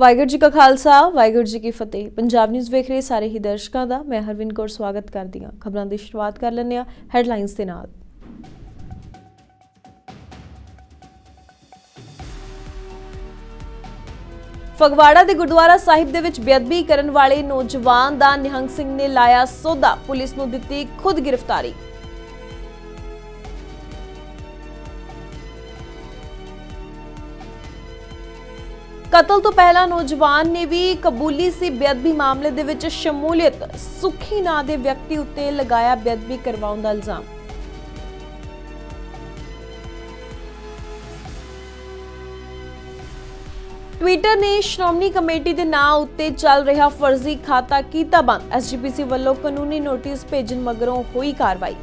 ਵਾਹਿਗੁਰੂ ਜੀ ਕਾ ਖਾਲਸਾ, ਵਾਹਿਗੁਰੂ ਜੀ ਕੀ ਫਤਿਹ। ਪੰਜਾਬ ਨਿਊਜ਼ ਵੇਖ ਰਹੇ ਸਾਰੇ ਹੀ ਦਰਸ਼ਕਾਂ ਦਾ ਮੈਂ ਹਰਵਿੰਦ ਕੌਰ ਸਵਾਗਤ ਕਰਦੀ ਹਾਂ। ਖਬਰਾਂ ਦੀ ਸ਼ੁਰੂਆਤ ਕਰ ਲੈਂਦੇ ਹਾਂ ਹੈਡਲਾਈਨਸ ਦੇ ਨਾਲ। ਫਗਵਾੜਾ ਦੇ ਗੁਰਦੁਆਰਾ ਸਾਹਿਬ ਦੇ ਵਿੱਚ ਬੇਅਦਬੀ ਕਰਨ ਵਾਲੇ ਨੌਜਵਾਨ ਦਾ ਨਿਹੰਗ ਸਿੰਘ ਨੇ ਲਾਇਆ ਸੌਦਾ ਪੁਲਿਸ ਨੂੰ ਦਿੱਤੀ ਖੁਦ ਗ੍ਰਿਫਤਾਰੀ। ਕਤਲ ਤੋਂ ਪਹਿਲਾਂ ਨੌਜਵਾਨ ਨੇ ਵੀ ਕਬੂਲੀ ਸੀ ਬੇਅਦਬੀ ਮਾਮਲੇ ਦੇ ਵਿੱਚ ਸ਼ਮੂਲੀਅਤ। ਸੁਖੀ ਨਾਂ ਦੇ ਵਿਅਕਤੀ ਉੱਤੇ ਲਗਾਇਆ ਬੇਅਦਬੀ ਕਰਵਾਉਣ ਦਾ ਇਲਜ਼ਾਮ। ਟਵਿੱਟਰ ਨੇ ਸ਼੍ਰੋਮਣੀ ਕਮੇਟੀ ਦੇ ਨਾਂ ਉੱਤੇ ਚੱਲ ਰਿਹਾ ਫਰਜ਼ੀ ਖਾਤਾ ਕੀਤਾ ਬੰਦ। ਐਸਜੀਪੀਸੀ ਵੱਲੋਂ ਕਾਨੂੰਨੀ ਨੋਟਿਸ ਭੇਜਣ ਮਗਰੋਂ ਹੋਈ ਕਾਰਵਾਈ।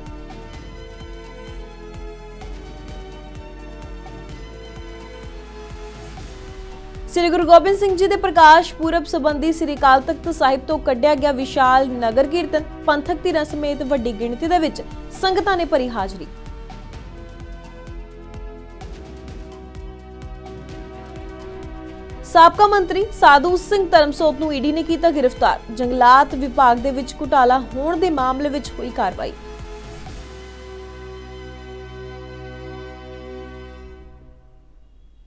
ਸ੍ਰੀ ਗੁਰੂ ਗੋਬਿੰਦ ਸਿੰਘ ਜੀ ਦੇ ਪ੍ਰਕਾਸ਼ ਪੁਰਬ ਸੰਬੰਧੀ ਸ੍ਰੀ ਅਕਾਲ ਤਖਤ ਸਾਹਿਬ ਤੋਂ ਕੱਢਿਆ ਗਿਆ ਵਿਸ਼ਾਲ ਨਗਰ ਕੀਰਤਨ ਪੰਥਕ ਧਿਰਾਂ ਸਮੇਤ ਵੱਡੀ ਗਿਣਤੀ ਦੇ ਵਿੱਚ ਸੰਗਤਾਂ ਨੇ ਭਰੀ ਹਾਜ਼ਰੀ। ਸਾਬਕਾ ਮੰਤਰੀ ਸਾਧੂ ਸਿੰਘ ਧਰਮਸੋਤ ਨੂੰ ਈਡੀ ਨੇ ਕੀਤਾ ਗ੍ਰਿਫਤਾਰ। ਜੰਗਲਾਤ ਵਿਭਾਗ ਦੇ ਵਿੱਚ ਘੁਟਾਲਾ ਹੋਣ ਦੇ ਮਾਮਲੇ ਵਿੱਚ ਹੋਈ ਕਾਰਵਾਈ।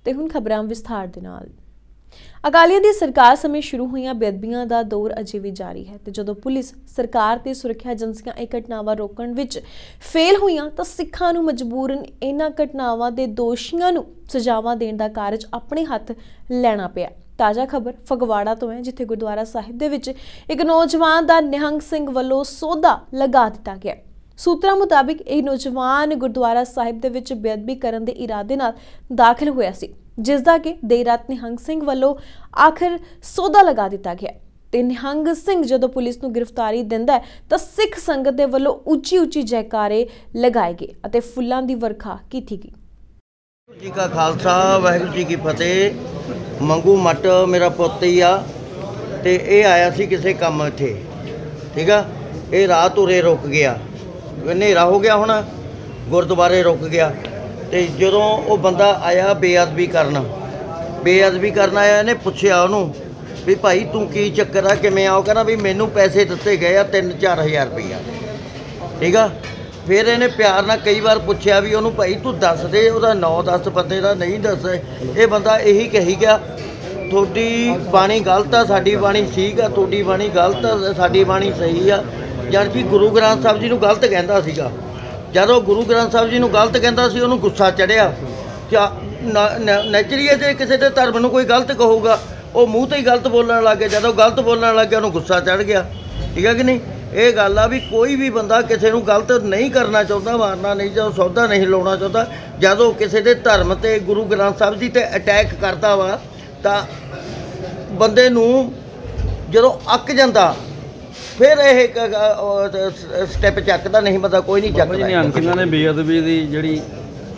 ਤੇ ਹੁਣ ਖਬਰਾਂ ਵਿਸਥਾਰ ਦੇ ਨਾਲ। ਅਕਾਲੀਆਂ ਦੀ ਸਰਕਾਰ ਸਮੇਂ ਸ਼ੁਰੂ ਹੋਈਆਂ ਬੇਅਦਬੀਆਂ ਦਾ ਦੌਰ ਅਜੇ ਵੀ ਜਾਰੀ ਹੈ ਤੇ ਜਦੋਂ ਪੁਲਿਸ ਸਰਕਾਰ ਤੇ ਸੁਰੱਖਿਆ ਏਜੰਸੀਆਂ ਇਹ ਘਟਨਾਵਾਂ ਰੋਕਣ ਵਿੱਚ ਫੇਲ ਹੋਈਆਂ ਤਾਂ ਸਿੱਖਾਂ ਨੂੰ ਮਜਬੂਰਨ ਇਹਨਾਂ ਘਟਨਾਵਾਂ ਦੇ ਦੋਸ਼ੀਆਂ ਨੂੰ ਸਜ਼ਾਵਾਂ ਦੇਣ ਦਾ ਕਾਰਜ ਆਪਣੇ ਹੱਥ ਲੈਣਾ ਪਿਆ। ਤਾਜ਼ਾ ਖਬਰ ਫਗਵਾੜਾ ਤੋਂ ਹੈ, ਜਿੱਥੇ ਗੁਰਦੁਆਰਾ ਸਾਹਿਬ ਦੇ ਵਿੱਚ ਇੱਕ ਨੌਜਵਾਨ ਦਾ ਨਿਹੰਗ ਸਿੰਘ ਵੱਲੋਂ ਸੌਦਾ ਲਗਾ ਦਿੱਤਾ ਗਿਆ। ਸੂਤਰਾਂ ਮੁਤਾਬਿਕ ਇਹ ਨੌਜਵਾਨ ਗੁਰਦੁਆਰਾ ਸਾਹਿਬ ਦੇ ਵਿੱਚ ਬੇਅਦਬੀ ਕਰਨ ਦੇ ਇਰਾਦੇ ਨਾਲ ਦਾਖਲ ਹੋਇਆ ਸੀ। ਜਿਸ ਦਾ ਕਿ ਦੇਰ ਰਾਤ ਨਿਹੰਗ ਸਿੰਘ ਵੱਲੋਂ ਆਖਰ ਸੌਦਾ ਲਗਾ ਦਿੱਤਾ ਗਿਆ। ਤੇ ਨਿਹੰਗ ਸਿੰਘ ਜਦੋਂ ਪੁਲਿਸ ਨੂੰ ਗ੍ਰਿਫਤਾਰੀ ਦਿੰਦਾ ਹੈ, ਤਾਂ ਸਿੱਖ ਸੰਗਤ ਦੇ ਵੱਲੋਂ ਉੱਚੀ ਉੱਚੀ ਜੈਕਾਰੇ ਲਗਾਏ ਗਏ ਅਤੇ ਫੁੱਲਾਂ ਦੀ ਵਰਖਾ ਕੀਤੀ ਗਈ। ਵਾਹਿਗੁਰੂ ਜੀ ਕਾ ਖਾਲਸਾ, ਵਾਹਿਗੁਰੂ ਜੀ ਕੀ ਫਤਿਹ। ਮੰਗੂ ਮੱਟ ਮੇਰਾ ਪੁੱਤ ਹੀ ਆ ਤੇ ਇਹ ਆਇਆ ਸੀ ਕਿਸੇ ਕੰਮ ਇੱਥੇ, ਠੀਕ ਆ? ਇਹ ਰਾਤ ਉਰੇ ਰੁਕ ਗਿਆ। ਹਨੇਰਾ ਹੋ ਗਿਆ ਹੁਣ, ਗੁਰਦੁਆਰੇ ਰੁਕ ਗਿਆ। ਤੇ ਜਦੋਂ ਉਹ ਬੰਦਾ ਆਇਆ ਬੇਅਦਬੀ ਕਰਨ ਬੇਅਦਬੀ ਕਰਨ ਆਇਆ, ਇਹਨੇ ਪੁੱਛਿਆ ਉਹਨੂੰ ਵੀ ਭਾਈ ਤੂੰ ਕੀ ਚੱਕਰ ਆ, ਕਿਵੇਂ ਆ? ਉਹ ਕਹਿੰਦਾ ਵੀ ਮੈਨੂੰ ਪੈਸੇ ਦਿੱਤੇ ਗਏ ਆ 3-4000 ਰੁਪਈਆ। ਠੀਕ ਆ? ਫਿਰ ਇਹਨੇ ਪਿਆਰ ਨਾਲ ਕਈ ਵਾਰ ਪੁੱਛਿਆ ਵੀ ਉਹਨੂੰ, ਭਾਈ ਤੂੰ ਦੱਸ ਦੇ, ਉਹਦਾ ਨਾਂ ਦੱਸ, ਬੰਦੇ ਦਾ ਨਹੀਂ ਦੱਸ ਇਹ ਬੰਦਾ ਇਹੀ ਕਹੀ ਗਿਆ, ਤੁਹਾਡੀ ਬਾਣੀ ਗਲਤ ਆ, ਸਾਡੀ ਬਾਣੀ ਠੀਕ ਆ, ਤੁਹਾਡੀ ਬਾਣੀ ਗਲਤ ਆ, ਸਾਡੀ ਬਾਣੀ ਸਹੀ ਆ। ਜਦ ਕਿ ਗੁਰੂ ਗ੍ਰੰਥ ਸਾਹਿਬ ਜੀ ਨੂੰ ਗਲਤ ਕਹਿੰਦਾ ਸੀਗਾ। ਜਦੋਂ ਗੁਰੂ ਗ੍ਰੰਥ ਸਾਹਿਬ ਜੀ ਨੂੰ ਗਲਤ ਕਹਿੰਦਾ ਸੀ, ਉਹਨੂੰ ਗੁੱਸਾ ਚੜਿਆ ਕਿਆ ਨੈਚੁਰਲੀ ਜੇ ਕਿਸੇ ਦੇ ਧਰਮ ਨੂੰ ਕੋਈ ਗਲਤ ਕਹੂਗਾ, ਉਹ ਮੂੰਹ ਤੇ ਹੀ ਗਲਤ ਬੋਲਣ ਲੱਗ ਗਿਆ। ਜਦੋਂ ਗਲਤ ਬੋਲਣ ਲੱਗ ਗਿਆ ਉਹਨੂੰ ਗੁੱਸਾ ਚੜ ਗਿਆ। ਠੀਕ ਹੈ ਕਿ ਨਹੀਂ? ਇਹ ਗੱਲ ਆ ਵੀ ਕੋਈ ਵੀ ਬੰਦਾ ਕਿਸੇ ਨੂੰ ਗਲਤ ਨਹੀਂ ਕਰਨਾ ਚਾਹੁੰਦਾ, ਮਾਰਨਾ ਨਹੀਂ ਚਾਹੁੰਦਾ, ਸੌਦਾ ਨਹੀਂ ਲਾਉਣਾ ਚਾਹੁੰਦਾ, ਜਦੋਂ ਕਿਸੇ ਦੇ ਧਰਮ ਤੇ ਗੁਰੂ ਗ੍ਰੰਥ ਸਾਹਿਬ ਜੀ ਤੇ ਅਟੈਕ ਕਰਦਾ ਵਾ, ਤਾਂ ਬੰਦੇ ਨੂੰ ਜਦੋਂ ਅੱਕ ਜਾਂਦਾ ਫਿਰ ਇਹ ਸਟੈਪ ਚੱਕਦਾ ਨਹੀਂ ਬੰਦਾ ਕੋਈ ਨਹੀਂ ਜੀ ਨਿਹੰਗ ਚੱਕਦਾ ਸਿੰਘਾਂ ਨੇ ਬੇਅਦਬੀ ਦੀ ਜਿਹੜੀ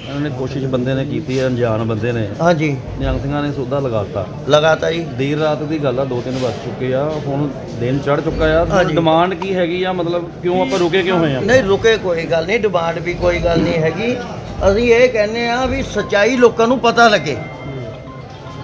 ਉਹਨਾਂ ਨੇ ਕੋਸ਼ਿਸ਼ ਬੰਦੇ ਨੇ ਕੀਤੀ ਹੈ ਅਣਜਾਣ ਬੰਦੇ ਨੇ। ਹਾਂਜੀ। ਨਿਹੰਗ ਸਿੰਘਾਂ ਨੇ ਸੌਦਾ ਲਗਾਤਾ। ਲਗਾਤਾ ਜੀ। ਦੇਰ ਰਾਤ ਦੀ ਗੱਲ ਆ ਦੋ ਤਿੰਨ ਵੱਜ ਚੁੱਕੇ ਆ ਹੁਣ ਦਿਨ ਚੜ ਚੁੱਕਾ ਆ। ਡਿਮਾਂਡ ਕੀ ਹੈਗੀ ਆ? ਮਤਲਬ ਕਿਉਂ ਆਪਾਂ ਰੁਕੇ ਕਿਉਂ ਹੋਏ ਆ? ਨਹੀਂ ਰੁਕੇ ਕੋਈ ਗੱਲ ਨਹੀਂ ਡਿਮਾਂਡ ਵੀ ਕੋਈ ਗੱਲ ਨਹੀਂ ਹੈਗੀ। ਅਸੀਂ ਇਹ ਕਹਿੰਦੇ ਆ ਵੀ ਸਚਾਈ ਲੋਕਾਂ ਨੂੰ ਪਤਾ ਲੱਗੇ।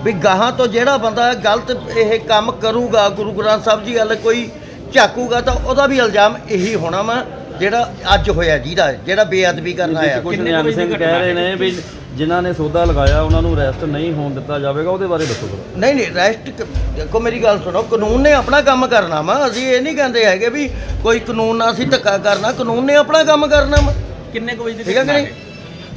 ਵੀ ਗਾਹਾਂ ਤੋਂ ਜਿਹੜਾ ਬੰਦਾ ਗਲਤ ਇਹ ਕੰਮ ਕਰੂਗਾ ਗੁਰੂ ਗ੍ਰੰਥ ਸਾਹਿਬ ਜੀ ਵੱਲ ਕੋਈ ਝਾਕੂਗਾ ਤਾਂ ਉਹਦਾ ਵੀ ਇਲਜ਼ਾਮ ਇਹੀ ਹੋਣਾ ਵਾ ਜਿਹੜਾ ਅੱਜ ਹੋਇਆ ਜਿਹਦਾ ਜਿਹੜਾ ਬੇਅਦਬੀ ਕਰਨ ਆਇਆ। ਕੁਝ ਨਿਹੰਗ ਸਿੰਘ ਕਹਿ ਰਹੇ ਨੇ ਵੀ ਜਿਨ੍ਹਾਂ ਨੇ ਸੌਦਾ ਲਗਾਇਆ ਉਹਨਾਂ ਨੂੰ ਅਰੈਸਟ ਨਹੀਂ ਹੋਣ ਦਿੱਤਾ ਜਾਵੇਗਾ ਉਹਦੇ ਬਾਰੇ ਦੱਸੋ ਨਹੀਂ ਨਹੀਂ ਰੈਸਟ ਦੇਖੋ ਮੇਰੀ ਗੱਲ ਸੁਣੋ ਕਾਨੂੰਨ ਨੇ ਆਪਣਾ ਕੰਮ ਕਰਨਾ ਵਾ। ਅਸੀਂ ਇਹ ਨਹੀਂ ਕਹਿੰਦੇ ਹੈਗੇ ਵੀ ਕੋਈ ਕਾਨੂੰਨ ਨਾਲ ਅਸੀਂ ਧੱਕਾ ਕਰਨਾ ਕਾਨੂੰਨ ਨੇ ਆਪਣਾ ਕੰਮ ਕਰਨਾ ਵਾ। ਕਿੰਨੇ ਕੁ ਵਜੇ ਠੀਕ ਹੈ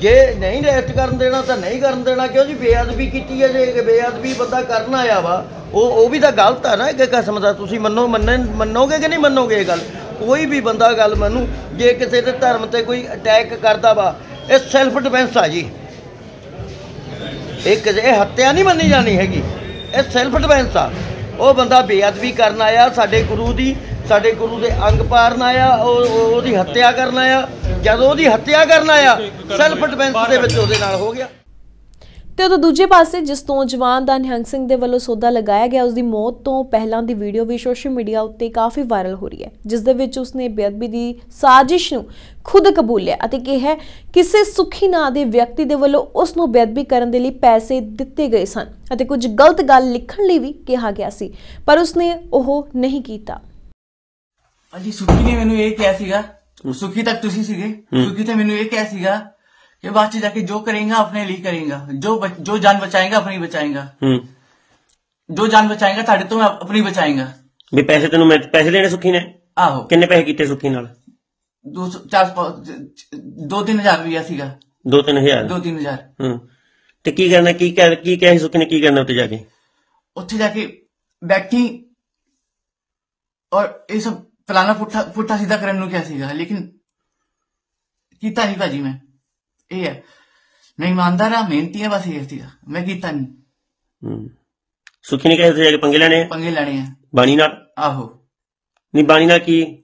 ਜੇ ਨਹੀਂ ਰੈਸਟ ਕਰਨ ਦੇਣਾ ਤਾਂ ਨਹੀਂ ਕਰਨ ਦੇਣਾ ਕਿਉਂ ਜੀ? ਬੇਅਦਬੀ ਕੀਤੀ ਹੈ ਜੇ ਬੇਅਦਬੀ ਬੰਦਾ ਕਰਨ ਆਇਆ ਵਾ। ਉਹ ਉਹ ਵੀ ਤਾਂ ਗਲਤ ਆ ਨਾ ਇੱਕ ਕਿਸਮ ਦਾ। ਤੁਸੀਂ ਮੰਨੋ ਮੰਨੇ ਮੰਨੋਗੇ ਕਿ ਨਹੀਂ ਮੰਨੋਗੇ ਇਹ ਗੱਲ? ਕੋਈ ਵੀ ਬੰਦਾ ਗੱਲ ਮੰਨੂ, ਜੇ ਕਿਸੇ ਦੇ ਧਰਮ ਤੇ ਕੋਈ ਅਟੈਕ ਕਰਦਾ ਵਾ, ਇਹ ਸੈਲਫ ਡਿਫੈਂਸ ਆ ਜੀ। ਇਹ ਕਿਸੇ ਇਹ ਹੱਤਿਆ ਨਹੀਂ ਮੰਨੀ ਜਾਣੀ ਹੈਗੀ। ਇਹ ਸੈਲਫ ਡਿਫੈਂਸ ਆ। ਉਹ ਬੰਦਾ ਬੇਅਦਬੀ ਕਰਨ ਆਇਆ, ਸਾਡੇ ਗੁਰੂ ਦੀ ਸਾਡੇ ਗੁਰੂ ਦੇ ਅੰਗ ਪਾਰਨ ਆਇਆ, ਉਹ- ਉਹਦੀ ਹੱਤਿਆ ਕਰਨ ਆਇਆ। ਜਦੋਂ ਉਹਦੀ ਹੱਤਿਆ ਕਰਨ ਆਇਆ ਸੈਲਫ ਡਿਫੈਂਸ ਦੇ ਵਿੱਚ ਉਹਦੇ ਨਾਲ ਹੋ ਗਿਆ। ਤੇ ਉਦੋਂ ਦੂਜੇ ਪਾਸੇ ਜਿਸ ਤੋਂ ਜਵਾਨ ਦਾ ਨਿਹੰਗ ਸਿੰਘ ਦੇ ਵੱਲੋਂ ਸੌਦਾ ਲਗਾਇਆ ਗਿਆ ਉਸ ਦੀ ਮੌਤ ਤੋਂ ਪਹਿਲਾਂ ਦੀ ਵੀਡੀਓ ਵੀ ਸੋਸ਼ਲ ਮੀਡੀਆ ਉੱਤੇ ਕਾਫੀ ਵਾਇਰਲ ਹੋ ਰਹੀ ਹੈ ਜਿਸ ਦੇ ਵਿੱਚ ਉਸਨੇ ਬੇਅਦਬੀ ਦੀ ਸਾਜ਼ਿਸ਼ ਨੂੰ ਖੁਦ ਕਬੂਲਿਆ ਅਤੇ ਕਿਹਾ ਕਿਸੇ ਸੁਖੀ ਨਾਂ ਦੇ ਵਿਅਕਤੀ ਦੇ ਵੱਲੋਂ ਉਸ ਨੂੰ ਬੇਅਦਬੀ ਕਰਨ ਦੇ ਲਈ ਪੈਸੇ ਦਿੱਤੇ ਗਏ ਸਨ ਅਤੇ ਕੁਝ ਗਲਤ ਗੱਲ ਲਿਖਣ ਲਈ ਵੀ ਕਿਹਾ ਗਿਆ ਸੀ ਪਰ ਉਸਨੇ ਉਹ ਨਹੀਂ ਕੀਤਾ। ਅਜੀ ਸੁਖੀ ਨੇ ਮੈਨੂੰ ਇਹ ਕਿਹਾ ਸੀਗਾ ਸੁਖੀ ਤੱਕ ਤੁਸੀਂ ਸੀਗੇ? ਸੁਖੀ ਤੇ ਮੈਨੂੰ ਇਹ ਕਿਹਾ ਸੀਗਾ ਚ ਜਾਕੇ ਜੋ ਕਰੇਗਾ ਆਪਣੇ ਲਈ ਕਰੇਗਾ। ਜੋ ਬਚ- ਜੋ ਜਾਨ ਬਚਾਏਗਾ ਆਪਣੀ ਬਚਾਏਗਾ। ਹੂੰ। ਜੋ ਜਾਨ ਬਚਾਏਗਾ ਤੁਹਾਡੇ ਤੋਂ ਮੈਂ ਆਪਣੀ ਬਚਾਏਗਾ। ਵੀ ਪੈਸੇ ਤੈਨੂੰ ਮੈਂ ਪੈਸੇ ਦੇਣੇ ਸੁੱਖੀ ਨੇ? ਆਹੋ। ਕਿੰਨੇ ਪੈਸੇ ਕੀਤੇ ਸੁੱਖੀ ਨਾਲ? ਦੋ ਸੌ- ਚਾਰ ਸੌ- ਦੋ ਤਿੰਨ ਹਜ਼ਾਰ ਰੁਪਇਆ ਸੀਗਾ। 2-3000 ਦੋ ਤਿੰਨ ਹਜ਼ਾਰ। ਹੂੰ। ਤੇ ਕੀ ਕਰਨਾ ਕੀ ਕਹਿ ਕੀ ਕਿਹਾ ਸੁੱਖੀ ਨੇ ਕੀ ਕਰਨਾ ਉੱਤੇ ਜਾ ਕੇ? ਉੱਥੇ ਜਾ ਕੇ ਬੈਠੀ ਔਰ ਇਹ ਸਭ ਫਲਾਣਾ ਪੁੱਠਾ ਪੁੱਠਾ ਸਿੱਧਾ ਕਰਨ ਨੂੰ ਕਿਹਾ ਸੀਗਾ ਲੇਕਿਨ ਕੀਤਾ ਨਹੀਂ ਭਾਜੀ ਮੈਂ। ਇਹ ਹੈ। ਮੈਂ ਇਮਾਨਦਾਰ ਆ ਮਿਹਨਤੀ ਆ ਬਸ ਇਹ ਸੀਗਾ ਮੈਂ ਕੀਤਾ ਨਹੀਂ। ਹੂੰ। ਸੁੱਖੀ ਨੇ ਕਿਹਾ ਕੇ ਪੰਗੇ ਲੈਣੇ ਪੰਗੇ ਲੈਣੇ ਆ। ਬਾਣੀ ਨਾਲ? ਆਹੋ। ਨਹੀਂ ਬਾਣੀ ਨਾਲ ਕੀ?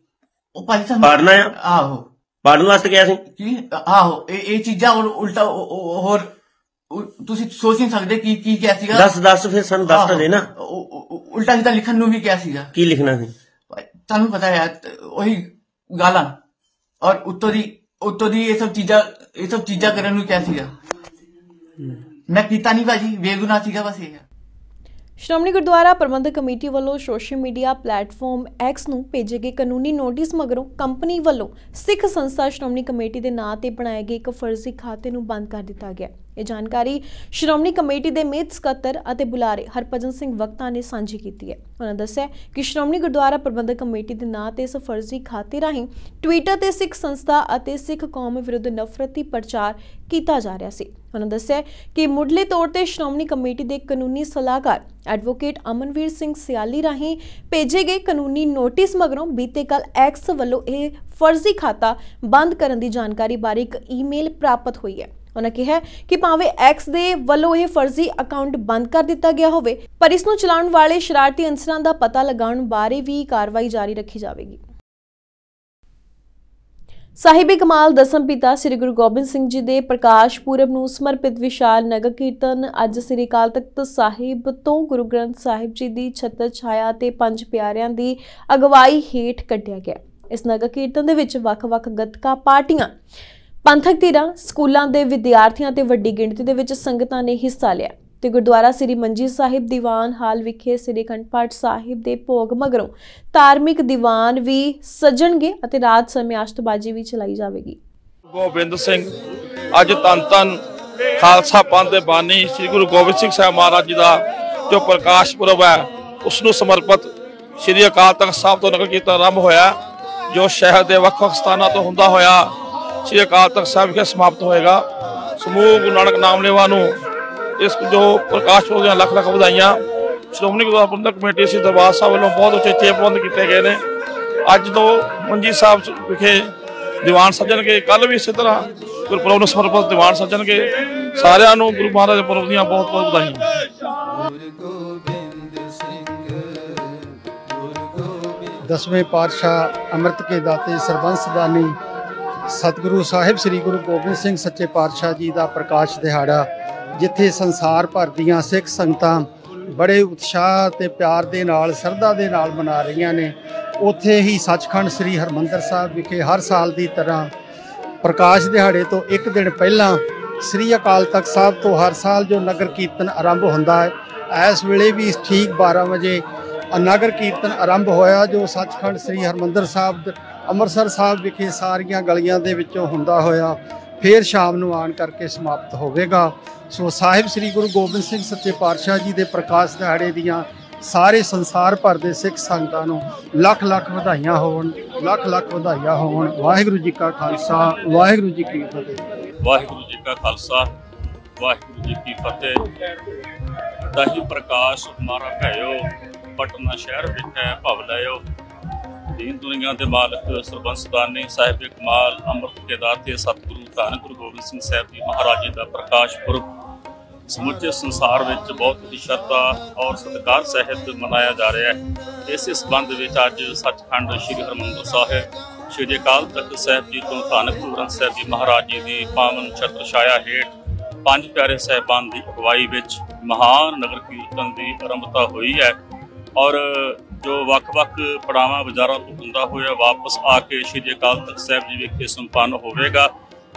ਉਹ ਭਾਜੀ ਸਾਹਿਬ ਪਾੜਨਾ ਆ? ਆਹੋ। ਪਾੜਨ ਵਾਸਤੇ ਕਿਹਾ ਸੀ? ਕੀ? ਆਹੋ। ਇਹ ਇਹ ਚੀਜ਼ਾਂ ਉਲਟਾ ਹੋਰ ਤੁਸੀਂ ਸੋਚ ਨਹੀਂ ਸਕਦੇ ਕੀ ਕੀ ਕਿਹਾ ਸੀਗਾ? ਦੱਸ ਦੱਸ ਫਿਰ ਸਾਨੂੰ ਦੱਸ ਤਾਂ ਦੇ ਨਾ। ਆਹੋ, ਉਹ- ਉਹ- ਉਹ ਉਲਟਾ ਸਿੱਧਾ ਲਿਖਣ ਨੂੰ ਵੀ ਕਿਹਾ ਸੀਗਾ। ਕੀ ਲਿਖਣਾ ਸੀ? ਤੁਹਾਨੂੰ ਪਤਾ ਹੈ ਉਹੀ ਗਾਲਾਂ। ਔਰ ਉੱਤੋਂ ਦੀ ਉੱਤੋਂ ਦੀ ਇਹ ਸਭ ਚੀਜ਼ਾਂ ਇਹ ਸਭ ਚੀਜ਼ਾਂ ਕਰਨ ਨੂੰ ਕਿਹਾ ਸੀਗਾ। ਮੈਂ ਕੀਤਾ ਨਹੀਂ ਭਾਜੀ, ਬੇਗੁਨਾਹ ਸੀਗਾ ਬਸ ਇਹ। ਸ਼੍ਰੋਮਣੀ ਗੁਰਦੁਆਰਾ ਪ੍ਰਬੰਧਕ ਕਮੇਟੀ ਵੱਲੋਂ ਸੋਸ਼ਲ ਮੀਡੀਆ ਪਲੇਟਫਾਰਮ X ਨੂੰ ਭੇਜੇ ਗਏ ਕਾਨੂੰਨੀ ਨੋਟਿਸ, ਮਗਰੋਂ ਕੰਪਨੀ ਵੱਲੋਂ ਸਿੱਖ ਸੰਸਥਾ ਸ਼੍ਰੋਮਣੀ ਕਮੇਟੀ ਦੇ ਨਾਂ ਤੇ ਬਣਾਏ ਗਏ ਇੱਕ ਫਰਜ਼ੀ ਖਾਤੇ ਨੂੰ ਬੰਦ ਕਰ ਦਿੱਤਾ ਗਿਆ। ਇਹ ਜਾਣਕਾਰੀ ਸ਼੍ਰੋਮਣੀ ਕਮੇਟੀ ਦੇ ਮੀਤ ਸਕੱਤਰ ਅਤੇ ਬੁਲਾਰੇ ਹਰਭਜਨ ਸਿੰਘ ਵਕਤਾ ਨੇ ਸਾਂਝੀ ਕੀਤੀ ਹੈ। ਉਹਨਾਂ ਦੱਸਿਆ ਕਿ ਸ਼੍ਰੋਮਣੀ ਗੁਰਦੁਆਰਾ ਪ੍ਰਬੰਧਕ ਕਮੇਟੀ ਦੇ ਨਾਂ ਤੇ ਇਸ ਫਰਜ਼ੀ ਖਾਤੇ ਰਾਹੀਂ ਟਵਿੱਟਰ ਤੇ ਸਿੱਖ ਸੰਸਥਾ ਅਤੇ ਸਿੱਖ ਕੌਮ ਵਿਰੁੱਧ ਨਫ਼ਰਤੀ ਪ੍ਰਚਾਰ ਕੀਤਾ ਜਾ ਰਿਹਾ ਸੀ। ਉਹਨਾਂ ਦੱਸਿਆ ਕਿ ਮੁੱਢਲੇ ਤੌਰ ਤੇ ਸ਼੍ਰੋਮਣੀ ਕਮੇਟੀ ਦੇ ਕਾਨੂੰਨੀ ਸਲਾਹਕਾਰ ਐਡਵੋਕੇਟ ਅਮਨਵੀਰ ਸਿੰਘ ਸਿਆਲੀ ਰਾਹੀਂ ਭੇਜੇ ਗਏ ਕਾਨੂੰਨੀ ਨੋਟਿਸ ਮਗਰੋਂ ਬੀਤੇ ਕੱਲ ਐਕਸ ਵੱਲੋਂ ਇਹ ਫਰਜ਼ੀ ਖਾਤਾ ਬੰਦ ਕਰਨ ਦੀ ਜਾਣਕਾਰੀ ਬਾਰੇ ਇੱਕ ਈਮੇਲ ਪ੍ਰਾਪਤ ਹੋਈ ਹੈ। ਉਹਨਾਂ ਕਿਹਾ ਕਿ ਭਾਵੇਂ ਐਕਸ ਦੇ ਵੱਲੋਂ ਇਹ ਫਰਜ਼ੀ ਅਕਾਊਂਟ ਬੰਦ ਕਰ ਦਿੱਤਾ ਗਿਆ ਹੋਵੇ, ਪਰ ਇਸ ਨੂੰ ਚਲਾਉਣ ਵਾਲੇ ਸ਼ਰਾਰਤੀ ਅੰਸਰਾਂ ਦਾ ਪਤਾ ਲਗਾਉਣ ਬਾਰੇ ਵੀ ਕਾਰਵਾਈ ਜਾਰੀ ਰੱਖੀ ਜਾਵੇਗੀ। ਸਾਹਿਬੇ ਕਮਾਲ ਦਸਮ ਪਿਤਾ ਸ੍ਰੀ ਗੁਰੂ ਗੋਬਿੰਦ ਸਿੰਘ ਜੀ ਦੇ ਪ੍ਰਕਾਸ਼ ਪੁਰਬ ਨੂੰ ਸਮਰਪਿਤ ਵਿਸ਼ਾਲ ਨਗਰ ਕੀਰਤਨ ਅੱਜ ਸ੍ਰੀ ਅਕਾਲ ਤਖਤ ਸਾਹਿਬ ਤੋਂ ਗੁਰੂ ਗ੍ਰੰਥ ਸਾਹਿਬ ਜੀ ਦੀ ਛਤਰ ਛਾਇਆ ਤੇ ਪੰਜ ਪਿਆਰਿਆਂ ਦੀ ਅਗਵਾਈ ਹੇਠ ਕੱਢਿਆ ਗਿਆ। ਇਸ ਨਗਰ ਕੀਰਤਨ ਦੇ ਵਿੱਚ ਵੱਖ-ਵੱਖ ਗੱਤਕਾ ਪਾਰਟੀਆਂ ਪੰਥਕ ਧਿਰਾਂ ਸਕੂਲਾਂ ਦੇ ਵਿਦਿਆਰਥੀਆਂ ਤੇ ਵੱਡੀ ਗਿਣਤੀ ਦੇ ਵਿੱਚ ਸੰਗਤਾਂ ਨੇ ਹਿੱਸਾ ਲਿਆ ਤੇ ਗੁਰਦੁਆਰਾ ਸ੍ਰੀ ਮੰਜੀ ਸਾਹਿਬ ਦੀਵਾਨ ਹਾਲ ਵਿਖੇ ਸ੍ਰੀ ਅਖੰਡ ਸਾਹਿਬ ਦੇ ਭੋਗ ਮਗਰੋਂ ਧਾਰਮਿਕ ਦੀਵਾਨ ਵੀ ਸਜਣਗੇ ਅਤੇ ਰਾਤ ਸਮੇਂ ਆਸ਼ਤਬਾਜ਼ੀ ਵੀ ਚਲਾਈ ਜਾਵੇਗੀ। ਗੋਬਿੰਦ ਸਿੰਘ, ਅੱਜ ਤਨ ਤਨ ਖਾਲਸਾ ਪੰਥ ਦੇ ਬਾਨੀ ਸ੍ਰੀ ਗੁਰੂ ਗੋਬਿੰਦ ਸਿੰਘ ਸਾਹਿਬ ਮਹਾਰਾਜ ਜੀ ਦਾ ਜੋ ਪ੍ਰਕਾਸ਼ ਪੁਰਬ ਹੈ, ਉਸ ਨੂੰ ਸਮਰਪਿਤ ਸ੍ਰੀ ਅਕਾਲ ਤਖਤ ਸਾਹਿਬ ਤੋਂ ਨਗਰ ਕੀਰਤਨ ਆਰੰਭ ਹੋਇਆ, ਜੋ ਸ਼ਹਿਰ ਦੇ ਵੱਖ-ਵੱਖ ਸਥਾਨਾਂ ਤੋਂ ਹੁੰਦਾ ਹੋਇਆ ਸ੍ਰੀ ਅਕਾਲ ਤਖਤ ਸਾਹਿਬ ਵਿਖੇ ਸਮਾਪਤ ਹੋਏਗਾ। ਸਮੂਹ ਗੁਰੂ ਨਾਨਕ ਨਾਮ ਲੇਵਾ ਨੂੰ ਇਸ ਜੋ ਪ੍ਰਕਾਸ਼ ਪੁਰਬ ਦੀਆਂ ਲੱਖ ਲੱਖ ਵਧਾਈਆਂ। ਸ਼੍ਰੋਮਣੀ ਗੁਰਦੁਆਰਾ ਪ੍ਰਬੰਧਕ ਕਮੇਟੀ ਸ੍ਰੀ ਦਰਬਾਰ ਸਾਹਿਬ ਵੱਲੋਂ ਬਹੁਤ ਉਚੇਚੇ ਪ੍ਰਬੰਧ ਕੀਤੇ ਗਏ ਨੇ। ਅੱਜ ਤੋਂ ਮੰਜੀ ਸਾਹਿਬ ਵਿਖੇ ਦੀਵਾਨ ਸੱਜਣਗੇ। ਕੱਲ ਵੀ ਇਸੇ ਤਰ੍ਹਾਂ ਗੁਰਪੁਰਬ ਨੂੰ ਸਮਰਪਿਤ ਦੀਵਾਨ ਸੱਜਣਗੇ। ਸਾਰਿਆਂ ਨੂੰ ਗੁਰੂ ਮਹਾਰਾਜ ਦੇ ਪੁਰਬ ਦੀਆਂ ਬਹੁਤ ਬਹੁਤ ਵਧਾਈਆਂ। ਦਸਵੇਂ ਪਾਤਸ਼ਾਹ ਅੰਮ੍ਰਿਤ ਕੇ ਦਾਤੇ ਸਰਬੰਸ ਦਾਨੀ ਸਤਿਗੁਰੂ ਸਾਹਿਬ ਸ੍ਰੀ ਗੁਰੂ ਗੋਬਿੰਦ ਸਿੰਘ ਸੱਚੇ ਪਾਤਸ਼ਾਹ ਜੀ ਦਾ ਪ੍ਰਕਾਸ਼ ਦਿਹਾੜਾ, ਜਿੱਥੇ ਸੰਸਾਰ ਭਰ ਦੀਆਂ ਸਿੱਖ ਸੰਗਤਾਂ ਬੜੇ ਉਤਸ਼ਾਹ ਤੇ ਪਿਆਰ ਦੇ ਨਾਲ, ਸਰਧਾ ਦੇ ਨਾਲ ਮਨਾ ਰਹੀਆਂ ਨੇ। ਉੱਥੇ ਹੀ ਸੱਚਖੰਡ ਸ੍ਰੀ ਹਰਮੰਦਰ ਸਾਹਿਬ ਵਿਖੇ ਹਰ ਸਾਲ ਦੀ ਤਰ੍ਹਾਂ ਪ੍ਰਕਾਸ਼ ਦਿਹਾੜੇ ਤੋਂ ਇੱਕ ਦਿਨ ਪਹਿਲਾਂ ਸ੍ਰੀ ਅਕਾਲ ਤਖਤ ਸਾਹਿਬ ਤੋਂ ਹਰ ਸਾਲ ਜੋ ਨਗਰ ਕੀਰਤਨ ਆਰੰਭ ਹੁੰਦਾ ਹੈ, ਇਸ ਵੇਲੇ ਵੀ ਠੀਕ 12 ਵਜੇ ਨਗਰ ਕੀਰਤਨ ਆਰੰਭ ਹੋਇਆ, ਜੋ ਸੱਚਖੰਡ ਸ੍ਰੀ ਹਰਮੰਦਰ ਸਾਹਿਬ ਅੰਮ੍ਰਿਤਸਰ ਸਾਹਿਬ ਵਿਖੇ ਸਾਰੀਆਂ ਗਲੀਆਂ ਦੇ ਵਿੱਚੋਂ ਹੁੰਦਾ ਹੋਇਆ ਫੇਰ ਸ਼ਾਮ ਨੂੰ ਆਣ ਕਰਕੇ ਸਮਾਪਤ ਹੋਵੇਗਾ। ਸੋ ਸਾਹਿਬ ਸ੍ਰੀ ਗੁਰੂ ਗੋਬਿੰਦ ਸਿੰਘ ਸੱਚੇ ਪਾਤਸ਼ਾਹ ਜੀ ਦੇ ਪ੍ਰਕਾਸ਼ ਦਿਹਾੜੇ ਦੀਆਂ ਸਾਰੇ ਸੰਸਾਰ ਭਰ ਦੇ ਸਿੱਖ ਸੰਗਤਾਂ ਨੂੰ ਲੱਖ ਲੱਖ ਵਧਾਈਆਂ ਹੋਣ, ਲੱਖ ਲੱਖ ਵਧਾਈਆਂ ਹੋਣ। ਵਾਹਿਗੁਰੂ ਜੀ ਕਾ ਖਾਲਸਾ, ਵਾਹਿਗੁਰੂ ਜੀ ਕੀ ਫਤਿਹ। ਵਾਹਿਗੁਰੂ ਜੀ ਕਾ ਖਾਲਸਾ, ਵਾਹਿਗੁਰੂ ਜੀ ਕੀ ਫਤਿਹ। ਦਹੀ ਪ੍ਰਕਾਸ਼ ਹਮਾਰਾ ਭਇਓ, ਪਟਨਾ ਸ਼ਹਿਰ ਵਿਖੇ ਭਵ ਲਿਓ ਦੀਨ ਦੁਨੀਆ ਦੇ ਮਾਲਕ ਸਰਬੰਸ ਸਰਬੰਸਦਾਨੀ ਸਾਹਿਬ ਕਮਾਲ ਅੰਮ੍ਰਿਤ ਕੇ ਦਾਤੇ ਸਤਿਗੁਰੂ ਧੰਨ ਗੁਰੂ ਗੋਬਿੰਦ ਸਿੰਘ ਸਾਹਿਬ ਜੀ ਮਹਾਰਾਜ ਜੀ ਦਾ ਪ੍ਰਕਾਸ਼ ਪੁਰਬ ਸਮੁੱਚੇ ਸੰਸਾਰ ਵਿੱਚ ਬਹੁਤ ਹੀ ਸ਼ਰਧਾ ਔਰ ਸਤਿਕਾਰ ਸਹਿਤ ਮਨਾਇਆ ਜਾ ਰਿਹਾ ਹੈ। ਇਸੇ ਸੰਬੰਧ ਵਿੱਚ ਅੱਜ ਸੱਚਖੰਡ ਸ੍ਰੀ ਹਰਿਮੰਦਰ ਸਾਹਿਬ, ਸ੍ਰੀ ਅਕਾਲ ਤਖਤ ਸਾਹਿਬ ਜੀ ਤੋਂ ਧੰਨ ਗੁਰੂ ਗ੍ਰੰਥ ਸਾਹਿਬ ਜੀ ਮਹਾਰਾਜ ਜੀ ਦੀ ਪਾਵਨ ਛਤਰ ਛਾਇਆ ਹੇਠ ਪੰਜ ਪਿਆਰੇ ਸਾਹਿਬਾਨ ਦੀ ਅਗਵਾਈ ਵਿੱਚ ਮਹਾਨ ਨਗਰ ਕੀਰਤਨ ਦੀ ਆਰੰਭਤਾ ਹੋਈ ਹੈ। ਔਰ ਜੋ ਵੱਖ-ਵੱਖ ਪੜਾਵਾਂ ਬਾਜ਼ਾਰਾਂ ਤੋਂ ਹੁੰਦਾ ਹੋਇਆ ਵਾਪਸ ਆ ਕੇ ਸ਼੍ਰੀ ਅਕਾਲ ਤਖਤ ਸਾਹਿਬ ਜੀ ਵਿਖੇ ਸੰਪੰਨ ਹੋਵੇਗਾ।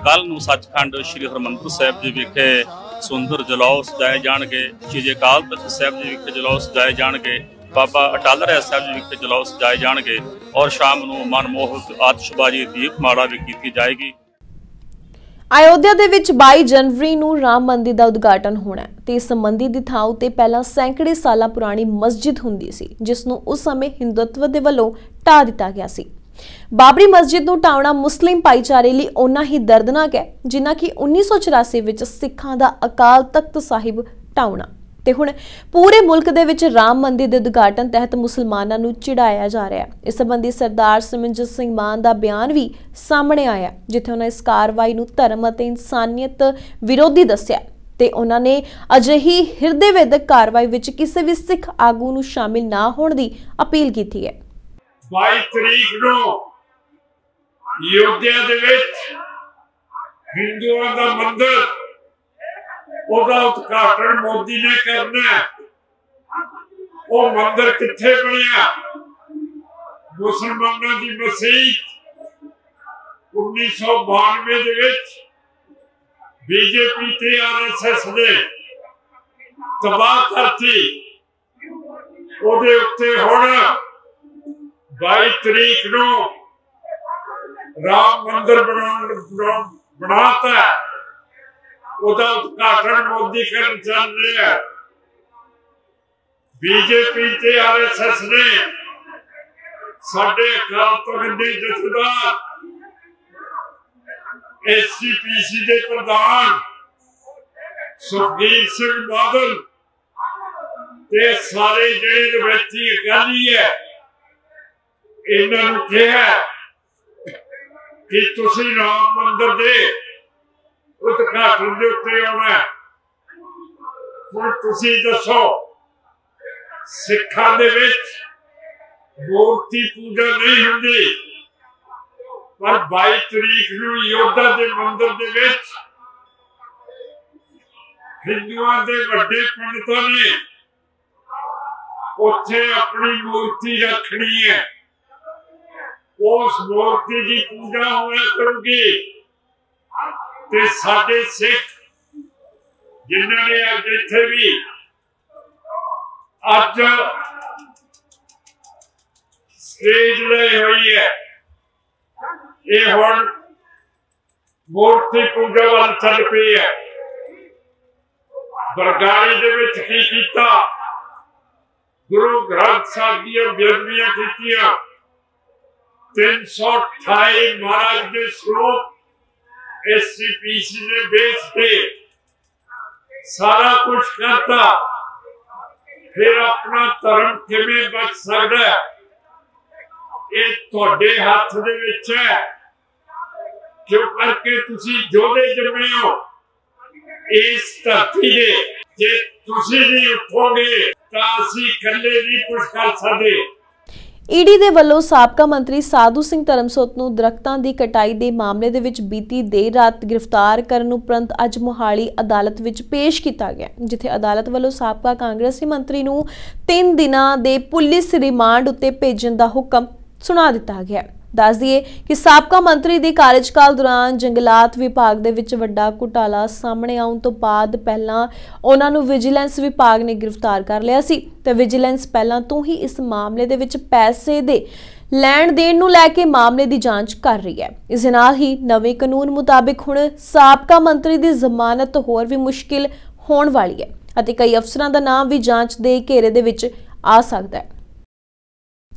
ਕੱਲ ਨੂੰ ਸੱਚਖੰਡ ਸ਼੍ਰੀ ਹਰਮੰਦਰ ਸਾਹਿਬ ਜੀ ਵਿਖੇ ਸੁੰਦਰ ਜਲੌਸ ਸਜਾਏ ਜਾਣਗੇ। ਸ਼੍ਰੀ ਅਕਾਲ ਤਖਤ ਸਾਹਿਬ ਜੀ ਵਿਖੇ ਜਲੌਸ ਸਜਾਏ ਜਾਣਗੇ। ਬਾਬਾ ਅਟਲ ਰਹਿ ਸਾਹਿਬ ਜੀ ਵਿਖੇ ਜਲੌਸ ਸਜਾਏ ਜਾਣਗੇ। ਔਰ ਸ਼ਾਮ ਨੂੰ ਮਨਮੋਹਕ ਆਤਿਸ਼ਬਾਜ਼ੀ ਦੀਪਮਾਲਾ ਵੀ ਕੀਤੀ ਜਾਏਗੀ। ਅਯੋਧਿਆ ਦੇ ਵਿੱਚ 22 ਜਨਵਰੀ ਨੂੰ ਰਾਮ ਮੰਦਿਰ ਦਾ ਉਦਘਾਟਨ ਹੋਣਾ ਹੈ ਤੇ ਇਸ ਮੰਦਿਰ ਦੀ ਥਾਂ ਉਤੇ ਪਹਿਲਾਂ ਸੈਂਕੜੇ ਸਾਲਾਂ ਪੁਰਾਣੀ ਮਸਜਿਦ ਹੁੰਦੀ ਸੀ, ਜਿਸ ਨੂੰ ਉਸ ਸਮੇਂ ਹਿੰਦੂਤਵ ਦੇ ਵੱਲੋਂ ਢਾ ਦਿੱਤਾ ਗਿਆ ਸੀ। ਬਾਬਰੀ ਮਸਜਿਦ ਨੂੰ ਢਾਉਣਾ ਮੁਸਲਿਮ ਭਾਈਚਾਰੇ ਲਈ ਓਨਾ ਹੀ ਦਰਦਨਾਕ ਹੈ, ਜਿੰਨਾ ਕਿ 1984 ਵਿੱਚ ਸਿੱਖਾਂ ਦਾ ਅਕਾਲ ਤਖਤ ਸਾਹਿਬ ਢਾਉਣਾ ਤੇ ਹੁਣ ਪੂਰੇ ਮੁਲਕ ਦੇ ਵਿੱਚ ਰਾਮ ਮੰਦਿਰ ਦੇ ਉਦਘਾਟਨ ਤਹਿਤ ਮੁਸਲਮਾਨਾਂ ਨੂੰ ਚਿੜਾਇਆ ਜਾ ਰਿਹਾ ਹੈ। ਇਸ ਸੰਬੰਧੀ ਸਰਦਾਰ ਸਿਮਰਨਜੀਤ ਸਿੰਘ ਮਾਨ ਦਾ ਬਿਆਨ ਵੀ ਸਾਹਮਣੇ ਆਇਆ ਜਿੱਥੇ ਉਹਨਾਂ ਇਸ ਕਾਰਵਾਈ ਨੂੰ ਧਰਮ ਅਤੇ ਇਨਸਾਨੀਅਤ ਵਿਰੋਧੀ ਦੱਸਿਆ ਤੇ ਉਹਨਾਂ ਨੇ ਅਜਿਹੀ ਹਿਰਦੇ ਵੇਦਕ ਕਾਰਵਾਈ ਵਿੱਚ ਕਿਸੇ ਵੀ ਸਿੱਖ ਆਗੂ ਨੂੰ ਸ਼ਾਮਿਲ ਨਾ ਹੋਣ ਦੀ ਅਪੀਲ ਕੀਤੀ ਹੈ। 22 ਤਰੀਕ ਨੂੰ ਯੋਧਿਆ ਦੇ ਵਿੱਚ ਹਿੰਦੂਆਂ ਦਾ ਮੰਦਿਰ ਉਹਦਾ ਉਦਘਾਟਨ ਮੋਦੀ ਨੇ ਕਰਨਾ ਹੈ। ਉਹ ਮੰਦਿਰ ਕਿੱਥੇ ਬਣਿਆ ਮੁਸਲਮਾਨਾਂ ਦੀ ਮਸਜਿਦ 1992 ਦੇ ਵਿੱਚ ਬੀਜੇਪੀ ਤੇ ਆਰਐਸਐਸ ਨੇ ਤਬਾਹ ਕਰਤੀ ਉਹਦੇ ਉੱਤੇ ਹੁਣ 22 ਤਰੀਕ ਨੂੰ ਰਾਮ ਮੰਦਿਰ ਬਣਾਉਣ ਬਣਾਉਣ- ਬਣਾਤਾ ਹੈ। ਉਹਦਾ ਉਦਘਾਟਨ ਮੋਦੀ ਕਰਨ ਚੱਲ ਰਿਹਾ ਬੀਜੇਪੀ ਤੇ ਆਰਐਸਐਸ ਨੇ ਸਾਡੇ ਅਕਾਲ ਤਖਤ ਦੇ ਜਥੇਦਾਰ ਐਸਸੀਪੀਸੀ ਦੇ ਪ੍ਰਧਾਨ ਸੁਖਬੀਰ ਸਿੰਘ ਬਾਦਲ ਤੇ ਸਾਰੇ ਜਿਹੜੇ ਰਵੈਤੀ ਅਕਾਲੀ ਹੈ, ਇਹਨਾਂ ਨੂੰ ਕਿਹਾ ਕਿ ਤੁਸੀਂ ਰਾਮ ਮੰਦਿਰ ਦੇ ਉਦਘਾਟਨ ਦੇ ਉੱਤੇ ਆਉਣਾ ਹੁਣ ਤੁਸੀਂ ਦੱਸੋ, ਸਿੱਖਾਂ ਦੇ ਵਿੱਚ ਮੂਰਤੀ ਪੂਜਾ ਨਹੀਂ ਹੁੰਦੀ, ਪਰ 22 ਤਰੀਕ ਨੂੰ ਯੋਧਾ ਦੇ ਮੰਦਿਰ ਦੇ ਵਿੱਚ ਹਿੰਦੂਆਂ ਦੇ ਵੱਡੇ ਪੰਡਤਾਂ ਨੇ ਉੱਥੇ ਆਪਣੀ ਮੂਰਤੀ ਰੱਖਣੀ ਹੈ। ਉਸ ਮੂਰਤੀ ਦੀ ਪੂਜਾ ਹੋਇਆ ਕਰੂਗੀ। ਤੇ ਸਾਡੇ ਸਿੱਖ ਜਿਨ੍ਹਾਂ ਨੇ ਅੱਜ ਇੱਥੇ ਵੀ ਅੱਜ ਸਟੇਜ ਲਈ ਹੋਈ ਹੈ, ਇਹ ਹੁਣ ਮੂਰਤੀ ਪੂਜਾ ਵੱਲ ਚੱਲ ਪਈ ਹੈ। ਬਰਗਾੜੀ ਦੇ ਵਿੱਚ ਕੀ ਕੀਤਾ? ਗੁਰੂ ਗ੍ਰੰਥ ਸਾਹਿਬ ਦੀਆਂ ਬੇਅਦਬੀਆਂ ਕੀਤੀਆਂ। 328 ਮਹਾਰਾਜ ਦੇ ਸਰੂਪ ਐਸਸੀਪੀਸੀ ਨੇ ਵੇਚ ਕੇ ਸਾਰਾ ਕੁਝ ਕਰਤਾ। ਫਿਰ ਆਪਣਾ ਧਰਮ ਕਿਵੇਂ ਬਚ ਸਕਦਾ ਇਹ ਤੁਹਾਡੇ ਹੱਥ ਦੇ ਵਿੱਚ ਹੈ। ਕਿਉਂ ਕਰਕੇ ਤੁਸੀਂ ਜੋਦੇ ਜੰਮੇ ਹੋ? ਇਸ ਧਰਤੀ ਦੇ ਜੇ ਤੁਸੀਂ ਨਹੀਂ ਉੱਠੋਗੇ, ਤਾਂ ਅਸੀਂ ਇਕੱਲੇ ਨਹੀਂ ਕੁਝ ਕਰ ਸਕਦੇ। ਈਡੀ ਦੇ ਵੱਲੋਂ ਸਾਬਕਾ ਮੰਤਰੀ ਸਾਧੂ ਸਿੰਘ ਧਰਮਸੋਤ ਨੂੰ ਦਰਖਤਾਂ ਦੀ ਕਟਾਈ ਦੇ ਮਾਮਲੇ ਦੇ ਵਿੱਚ ਬੀਤੀ ਦੇਰ ਰਾਤ ਗ੍ਰਿਫਤਾਰ ਕਰਨ ਉਪਰੰਤ ਅੱਜ ਮੋਹਾਲੀ ਅਦਾਲਤ ਵਿੱਚ ਪੇਸ਼ ਕੀਤਾ ਗਿਆ, ਜਿੱਥੇ ਅਦਾਲਤ ਵੱਲੋਂ ਸਾਬਕਾ ਕਾਂਗਰਸੀ ਮੰਤਰੀ ਨੂੰ 3 ਦਿਨਾਂ ਦੇ ਪੁਲਿਸ ਰਿਮਾਂਡ ਉੱਤੇ ਭੇਜਣ ਦਾ ਹੁਕਮ ਸੁਣਾ ਦਿੱਤਾ ਗਿਆ। ਦੱਸ ਦਈਏ ਕਿ ਸਾਬਕਾ ਮੰਤਰੀ ਦੇ ਕਾਰਜਕਾਲ ਦੌਰਾਨ ਜੰਗਲਾਤ ਵਿਭਾਗ ਦੇ ਵਿੱਚ ਵੱਡਾ ਘੁਟਾਲਾ ਸਾਹਮਣੇ ਆਉਣ ਤੋਂ ਬਾਅਦ ਪਹਿਲਾਂ ਉਹਨਾਂ ਨੂੰ ਵਿਜੀਲੈਂਸ ਵਿਭਾਗ ਨੇ ਗ੍ਰਿਫਤਾਰ ਕਰ ਲਿਆ ਸੀ ਤੇ ਵਿਜੀਲੈਂਸ ਪਹਿਲਾਂ ਤੋਂ ਹੀ ਇਸ ਮਾਮਲੇ ਦੇ ਵਿੱਚ ਪੈਸੇ ਦੇ ਲੈਣ ਦੇਣ ਨੂੰ ਲੈ ਕੇ ਮਾਮਲੇ ਦੀ ਜਾਂਚ ਕਰ ਰਹੀ ਹੈ। ਇਸ ਦੇ ਨਾਲ ਹੀ ਨਵੇਂ ਕਾਨੂੰਨ ਮੁਤਾਬਿਕ ਹੁਣ ਸਾਬਕਾ ਮੰਤਰੀ ਦੀ ਜ਼ਮਾਨਤ ਹੋਰ ਵੀ ਮੁਸ਼ਕਿਲ ਹੋਣ ਵਾਲੀ ਹੈ ਅਤੇ ਕਈ ਅਫਸਰਾਂ ਦਾ ਨਾਮ ਵੀ ਜਾਂਚ ਦੇ ਘੇਰੇ ਦੇ ਵਿੱਚ ਆ ਸਕਦਾ ਹੈ।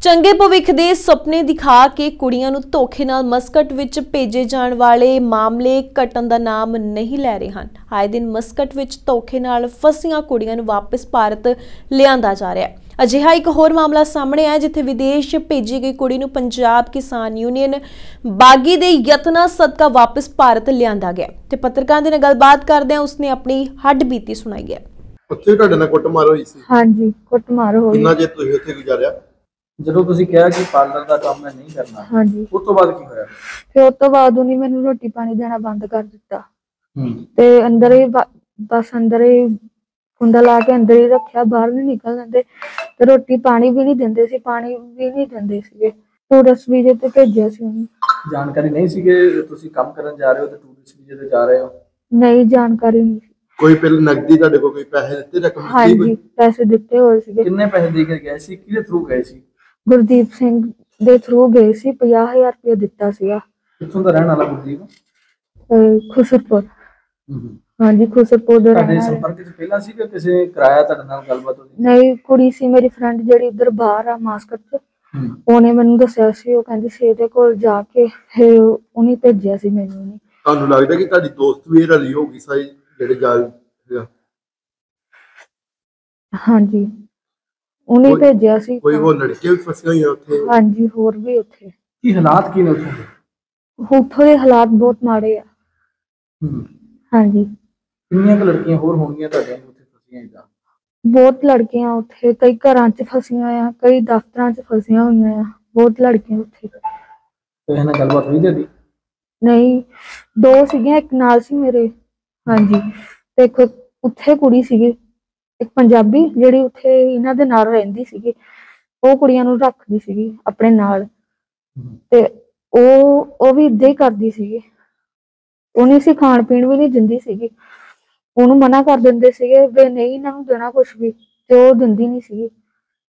ਚੰਗੇ ਭਵਿੱਖ ਦੇ ਸੁਪਨੇ ਦਿਖਾ ਕੇ ਕੁੜੀਆਂ ਨੂੰ ਧੋਖੇ ਨਾਲ ਮਸਕਟ ਵਿੱਚ ਭੇਜੇ ਜਾਣ ਵਾਲੇ ਮਾਮਲੇ ਘਟਣ ਦਾ ਨਾਮ ਨਹੀਂ ਲੈ ਰਹੇ ਹਨ। ਆਏ ਦਿਨ ਮਸਕਟ ਵਿੱਚ ਧੋਖੇ ਨਾਲ ਫਸੀਆਂ ਕੁੜੀਆਂ ਨੂੰ ਵਾਪਸ ਭਾਰਤ ਲਿਆਂਦਾ ਜਾ ਰਿਹਾ ਹੈ। ਅਜਿਹਾ ਇੱਕ ਹੋਰ ਮਾਮਲਾ ਸਾਹਮਣੇ ਆਇਆ ਜਿੱਥੇ ਵਿਦੇਸ਼ ਭੇਜੀ ਗਈ ਕੁੜੀ ਨੂੰ ਪੰਜਾਬ ਕਿਸਾਨ ਯੂਨੀਅਨ ਬਾਗੀ ਦੇ ਯਤਨਾਂ ਸਦਕਾ ਵਾਪਸ ਭਾਰਤ ਲਿਆਂਦਾ ਗਿਆ ਤੇ ਪੱਤਰਕਾਰਾਂ ਦੇ ਨਾਲ ਗੱਲਬਾਤ ਕਰਦਿਆਂ ਉਸਨੇ ਆਪਣੀ ਹੱਡ ਬੀਤੀ ਸੁਣਾਈ ਹੈ। ਉੱਥੇ ਤੁਹਾਡੇ ਨਾਲ ਕੁੱਟਮਾਰ ਹੋਈ ਸੀ? ਹਾਂਜੀ ਕੁੱਟਮਾਰ ਹੋਈ। ਕਿੰਨਾ ਚਿਰ ਤੁਸੀਂ ਉੱਥੇ ਗੁਜ਼ਾਰਿਆ? ਜਦੋਂ ਤੁਸੀਂ ਕਿਹਾ ਕਿ ਪਾਰਲਰ ਦਾ ਕੰਮ ਮੈਂ ਨਹੀਂ ਕਰਨਾ ਹਾਂਜੀ। ਉਸ ਤੋਂ ਬਾਅਦ ਕੀ ਹੋਇਆ? ਫਿਰ ਉਸ ਤੋਂ ਬਾਅਦ ਉਹਨੇ ਮੈਨੂੰ ਰੋਟੀ ਪਾਣੀ ਦੇਣਾ ਬੰਦ ਕਰ ਦਿੱਤਾ। ਹੂੰ। ਤੇ ਅੰਦਰ ਹੀ ਬ- ਬਸ ਅੰਦਰ ਹੀ ਕੁੰਡਾ ਲਾ ਕੇ ਅੰਦਰ ਹੀ ਰੱਖਿਆ ਬਾਹਰ ਨਹੀਂ ਨਿਕਲ ਦਿੰਦੇ। ਤੇ ਰੋਟੀ ਪਾਣੀ ਵੀ ਨਹੀਂ ਦਿੰਦੇ ਸੀ ਪਾਣੀ ਵੀ ਨਹੀਂ ਦਿੰਦੇ ਸੀਗੇ। ਟੂਰਿਸਟ ਵੀਜ਼ੇ ਤੇ ਭੇਜਿਆ ਸੀ ਉਹਨੂੰ। ਜਾਣਕਾਰੀ ਨਹੀਂ ਸੀ ਕਿ ਤੁਸੀਂ ਕੰਮ ਕਰਨ ਜਾ ਰਹੇ ਹੋ ਤੇ ਟੂਰਿਸਟ ਵੀਜ਼ੇ ਤੇ ਜਾ ਰਹੇ ਹੋ? ਨਹੀਂ ਜਾਣਕਾਰੀ ਨਹੀਂ ਸੀ। ਕੋਈ ਪਹਿਲਾਂ ਨਗਦੀ ਤੁਹਾਡੇ ਕੋਲ ਕੋਈ ਪੈਸੇ ਦਿੱਤੇ ਰਕਮ ਦਿੱਤੀ ਹਾਂਜੀ ਕੋਈ? ਪੈਸੇ ਦਿੱਤੇ ਹੋਏ ਸੀਗੇ। ਕਿੰਨੇ ਪੈਸੇ ਦੇ ਕੇ ਗਏ ਸੀ? ਕਿਹਦੇ ਥਰੂ ਗਏ ਸੀ? ਗੁਰਦੀਪ ਸਿੰਘ ਦੇ ਥਰੂ ਗਏ ਸੀ 50000 ਰੁਪਏ ਦਿੱਤਾ ਸੀਗਾ। ਕਿੱਥੋਂ ਦਾ ਰਹਿਣ ਵਾਲਾ ਗੁਰਦੀਪ? ਅਹ ਖੁਸਰਪੁਰ। ਹਾਂਜੀ ਖੁਸਰਪੁਰ ਦਾ ਤੁਹਾਡੇ ਰਹਿਣ ਵਾਲਾ। ਸੰਪਰਕ ਚ ਪਹਿਲਾਂ ਸੀ ਕਿ ਕਿਸੇ ਨੇ ਕਰਾਇਆ ਤੁਹਾਡੇ ਨਾਲ ਗੱਲਬਾਤ ਉਹਦੀ? ਨਹੀਂ ਕੁੜੀ ਸੀ ਮੇਰੀ ਫਰੈਂਡ ਜਿਹੜੀ ਉਧਰ ਬਾਹਰ ਆ ਮਾਸਕਟ ਚ। ਉਹਨੇ ਮੈਨੂੰ ਦੱਸਿਆ ਸੀ ਉਹ ਕਹਿੰਦੀ ਸੀ ਇਹਦੇ ਕੋਲ ਜਾ ਕੇ ਫਿਰ ਉਹਨੇ ਭੇਜਿਆ ਸੀ ਮੈਨੂੰ ਤੁਹਾਨੂੰ ਲੱਗਦਾ ਕਿ ਤੁਹਾਡੀ ਦੋਸਤ ਵੀ ਇਹ ਰਲੀ ਹੋਊਗੀ ਸਾਰੀ ਜਿਹੜੇ ਜਾਲ ਹੈਗਾ। ਹਾਂਜੀ। ਉਹਨੇ ਭੇਜਿਆ ਸੀ ਕੋਈ ਹੋਰ ਲੜਕੀਆਂ ਵੀ ਫਸੀਆਂ ਹੋਈਆਂ ਉੱਥੇ? ਹਾਂਜੀ ਹੋਰ ਵੀ ਉੱਥੇ। ਕੀ ਹਾਲਾਤ ਕੀ ਨੇ ਉੱਥੇ? ਉੱਥੋਂ ਦੇ ਹਾਲਾਤ ਬਹੁਤ ਮਾੜੇ ਆ। ਹਾਂਜੀ। ਕਿੰਨੀਆਂ ਕੁ ਲੜਕੀਆਂ ਹੋਰ ਹੋਣਗੀਆਂ ਤੁਹਾਡੇ ਉੱਥੇ ਫਸੀਆਂ ਇਦਾਂ ਬਹੁਤ ਲੜਕੀਆਂ ਉੱਥੇ ਕਈ ਘਰਾਂ 'ਚ ਫਸੀਆਂ ਆ ਕਈ ਦਫ਼ਤਰਾਂ 'ਚ ਫਸੀਆਂ ਹੋਈਆਂ ਆ। ਬਹੁਤ ਲੜਕੀਆਂ ਉੱਥੇ। ਤੇ ਇਹਨਾਂ ਗੱਲਬਾਤ ਹੋਈ ਤੁਹਾਡੀ? ਨਹੀਂ ਦੋ ਸੀਗੀਆਂ ਇੱਕ ਨਾਲ ਸੀ ਮੇਰੇ। ਹਾਂਜੀ। ਤੇ ਇੱਕ ਉੱਥੇ ਕੁੜੀ ਸੀਗੀ। ਇੱਕ ਪੰਜਾਬੀ ਜਿਹੜੀ ਉੱਥੇ ਇਹਨਾਂ ਦੇ ਨਾਲ ਰਹਿੰਦੀ ਸੀਗੀ ਉਹ ਕੁੜੀਆਂ ਨੂੰ ਰੱਖਦੀ ਸੀਗੀ ਆਪਣੇ ਨਾਲ। ਤੇ ਉਹ ਉਹ ਵੀ ਇਦਾਂ ਹੀ ਕਰਦੀ ਸੀਗੀ। ਉਹਨੇ ਸੀ ਖਾਣ ਪੀਣ ਵੀ ਨਹੀਂ ਦਿੰਦੀ ਸੀਗੀ। ਉਹਨੂੰ ਮਨਾ ਕਰ ਦਿੰਦੇ ਸੀਗੇ ਵੀ ਨਹੀਂ ਇਹਨਾਂ ਨੂੰ ਦੇਣਾ ਕੁਝ ਵੀ ਤੇ ਉਹ ਦਿੰਦੀ ਨਹੀਂ ਸੀਗੀ।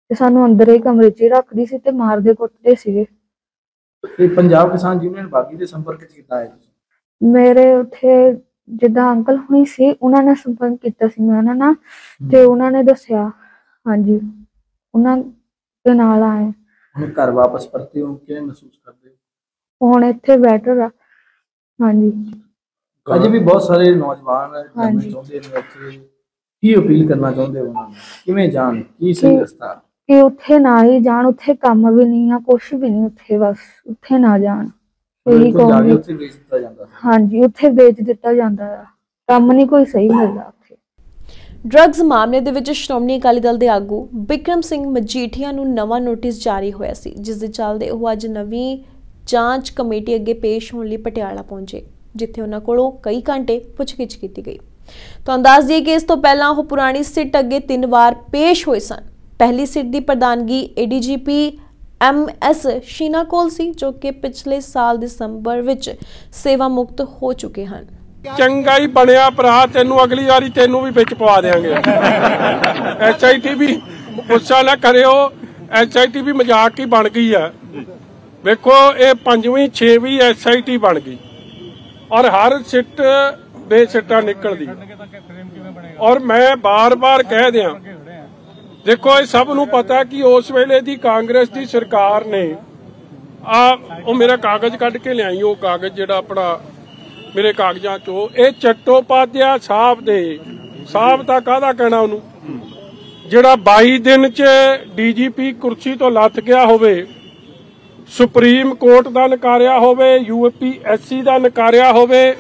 ਤੇ ਸਾਨੂੰ ਅੰਦਰ ਹੀ ਕਮਰੇ 'ਚ ਹੀ ਰੱਖਦੀ ਸੀ ਤੇ ਮਾਰਦੇ ਕੁੱਟਦੇ ਸੀਗੇ। ਤੇ ਪੰਜਾਬ ਕਿਸਾਨ ਯੂਨੀਅਨ ਬਾਗੀ ਦੇ ਸੰਪਰਕ ਚ ਕਿੱਦਾਂ ਆਏ ਤੁਸੀਂ? ਮੇਰੇ ਉੱਥੇ ਜਿੱਦਾਂ ਅੰਕਲ ਹੁਣੀ ਸੀ ਉਹਨਾਂ ਨੇ ਸੰਪਰਕ ਕੀਤਾ ਸੀ ਮੈਂ ਉਹਨਾਂ ਨਾਲ ਤੇ ਉਹਨਾਂ ਨੇ ਦੱਸਿਆ ਹਾਂਜੀ ਉਹਨਾਂ ਦੇ ਨਾਲ ਆਏ। ਹੁਣ ਘਰ ਵਾਪਸ ਪਰਤੇ ਹੋ ਕਿਵੇਂ ਮਹਿਸੂਸ ਕਰਦੇ ਹੋ? ਹੁਣ ਇੱਥੇ ਬੈਟਰ ਆ ਹਾਂਜੀ। ਅਜੇ ਵੀ ਬਹੁਤ ਸਾਰੇ ਨੌਜਵਾਨ ਜਾਣਾ ਹਾਂਜੀ। ਚਾਹੁੰਦੇ ਨੇ ਉੱਥੇ। ਕੀ ਅਪੀਲ ਕਰਨਾ ਚਾਹੁੰਦੇ ਹੋ ਉਹਨਾਂ ਨੂੰ? ਕਿਵੇਂ ਜਾਣ? ਕੀ ਸਹੀ ਕਿ- ਰਸਤਾ ਕਿ ਉੱਥੇ ਨਾ ਹੀ ਜਾਣ ਉੱਥੇ ਕੰਮ ਵੀ ਨਹੀਂ ਆ ਕੁਛ ਵੀ ਨਹੀਂ ਉੱਥੇ ਬਸ ਉੱਥੇ ਨਾ ਜਾਣ। ਇਹੀ ਬਿਲਕੁਲ ਜਾ ਕੇ ਕਹੂੰਗੀ ਉੱਥੇ ਵੇਚ ਦਿੱਤਾ ਜਾਂਦਾ ਹਾਂਜੀ ਉੱਥੇ ਵੇਚ ਦਿੱਤਾ ਜਾਂਦਾ ਆ। ਕੰਮ ਨਹੀਂ ਕੋਈ ਸਹੀ ਮਿਲਦਾ ਉੱਥੇ। ਡਰੱਗਸ ਮਾਮਲੇ ਦੇ ਵਿੱਚ ਸ਼੍ਰੋਮਣੀ ਅਕਾਲੀ ਦਲ ਦੇ ਆਗੂ ਬਿਕਰਮ ਸਿੰਘ ਮਜੀਠੀਆ ਨੂੰ ਨਵਾਂ ਨੋਟਿਸ ਜਾਰੀ ਹੋਇਆ ਸੀ ਜਿਸ ਦੇ ਚੱਲਦੇ ਉਹ ਅੱਜ ਨਵੀਂ ਜਾਂਚ ਕਮੇਟੀ ਅੱਗੇ ਪੇਸ਼ ਹੋਣ ਲਈ ਪਟਿਆਲਾ ਪਹੁੰਚੇ ਜਿੱਥੇ ਉਹਨਾਂ ਕੋਲੋਂ ਕਈ ਘੰਟੇ ਪੁੱਛਗਿੱਛ ਕੀਤੀ ਗਈ। ਤੁਹਾਨੂੰ ਦੱਸ ਦਈਏ ਕਿ ਇਸ ਤੋਂ ਪਹਿਲਾਂ ਉਹ ਪੁਰਾਣੀ ਸਿੱਟ ਅੱਗੇ ਤਿੰਨ ਵਾਰ ਪੇਸ਼ ਹੋਏ ਸਨ। ਪਹਿਲੀ ਸਿੱਟ ਦੀ ਪ੍ਰਧਾਨਗੀ ਏਡੀਜੀਪੀ ਐਮਐਸ ਸ਼ੀਨਾ ਕੋਲ ਸੀ, ਜੋ ਕਿ ਪਿਛਲੇ ਸਾਲ ਦਸੰਬਰ ਵਿੱਚ ਸੇਵਾ ਮੁਕਤ ਹੋ ਚੁੱਕੇ ਹਨ। ਚੰਗਾ ਹੀ ਬਣਿਆ ਭਰਾ, ਤੈਨੂੰ ਅਗਲੀ ਵਾਰੀ ਤੈਨੂੰ ਵੀ ਵਿੱਚ ਪਵਾ ਦੇਾਂਗੇ ਐਚਆਈਟੀ ਵੀ, ਗੁੱਸਾ ਨਾ ਕਰਿਓ ਐਚਆਈਟੀ ਵੀ ਮਜ਼ਾਕ ਹੀ ਬਣ ਗਈ ਆ। ਵੇਖੋ, ਇਹ ਪੰਜਵੀਂ, ਛੇਵੀਂ ਐਸਆਈਟੀ ਬਣ ਗਈ। ਔਰ ਹਰ ਸਿੱਟ ਬੇਸਿੱਟਾ ਨਿਕਲਦੀ। ਔਰ ਮੈਂ ਬਾਰ-ਬਾਰ ਕਹਿ ਦਿਆਂ ਦੇਖੋ, ਇਹ ਸਭ ਨੂੰ ਪਤਾ ਕਿ ਉਸ ਵੇਲੇ ਦੀ ਕਾਂਗਰਸ ਦੀ ਸਰਕਾਰ ਨੇ ਆ, ਉਹ ਮੇਰਾ ਕਾਗਜ਼ ਕੱਢ ਕੇ ਲਿਆਈ, ਉਹ ਕਾਗਜ਼ ਜਿਹੜਾ ਆਪਣਾ ਮੇਰੇ ਕਾਗਜ਼ਾਂ ਚੋਂ, ਇਹ ਚੱਟੋਪਾਧਿਆ ਸਾਹਿਬ ਦੇ, ਸਾਹਿਬ ਤਾਂ ਕਾਹਦਾ ਕਹਿਣਾ ਉਹਨੂੰ? ਜਿਹੜਾ 22 ਦਿਨ ਚ ਡੀਜੀਪੀ ਕੁਰਸੀ ਤੋਂ ਲੱਥ ਗਿਆ ਹੋਵੇ, ਸੁਪਰੀਮ ਕੋਰਟ ਦਾ ਨਕਾਰਿਆ ਹੋਵੇ ਯੂਪੀਐਸਸੀ ਦਾ ਨਕਾਰਿਆ ਹੋਵੇ,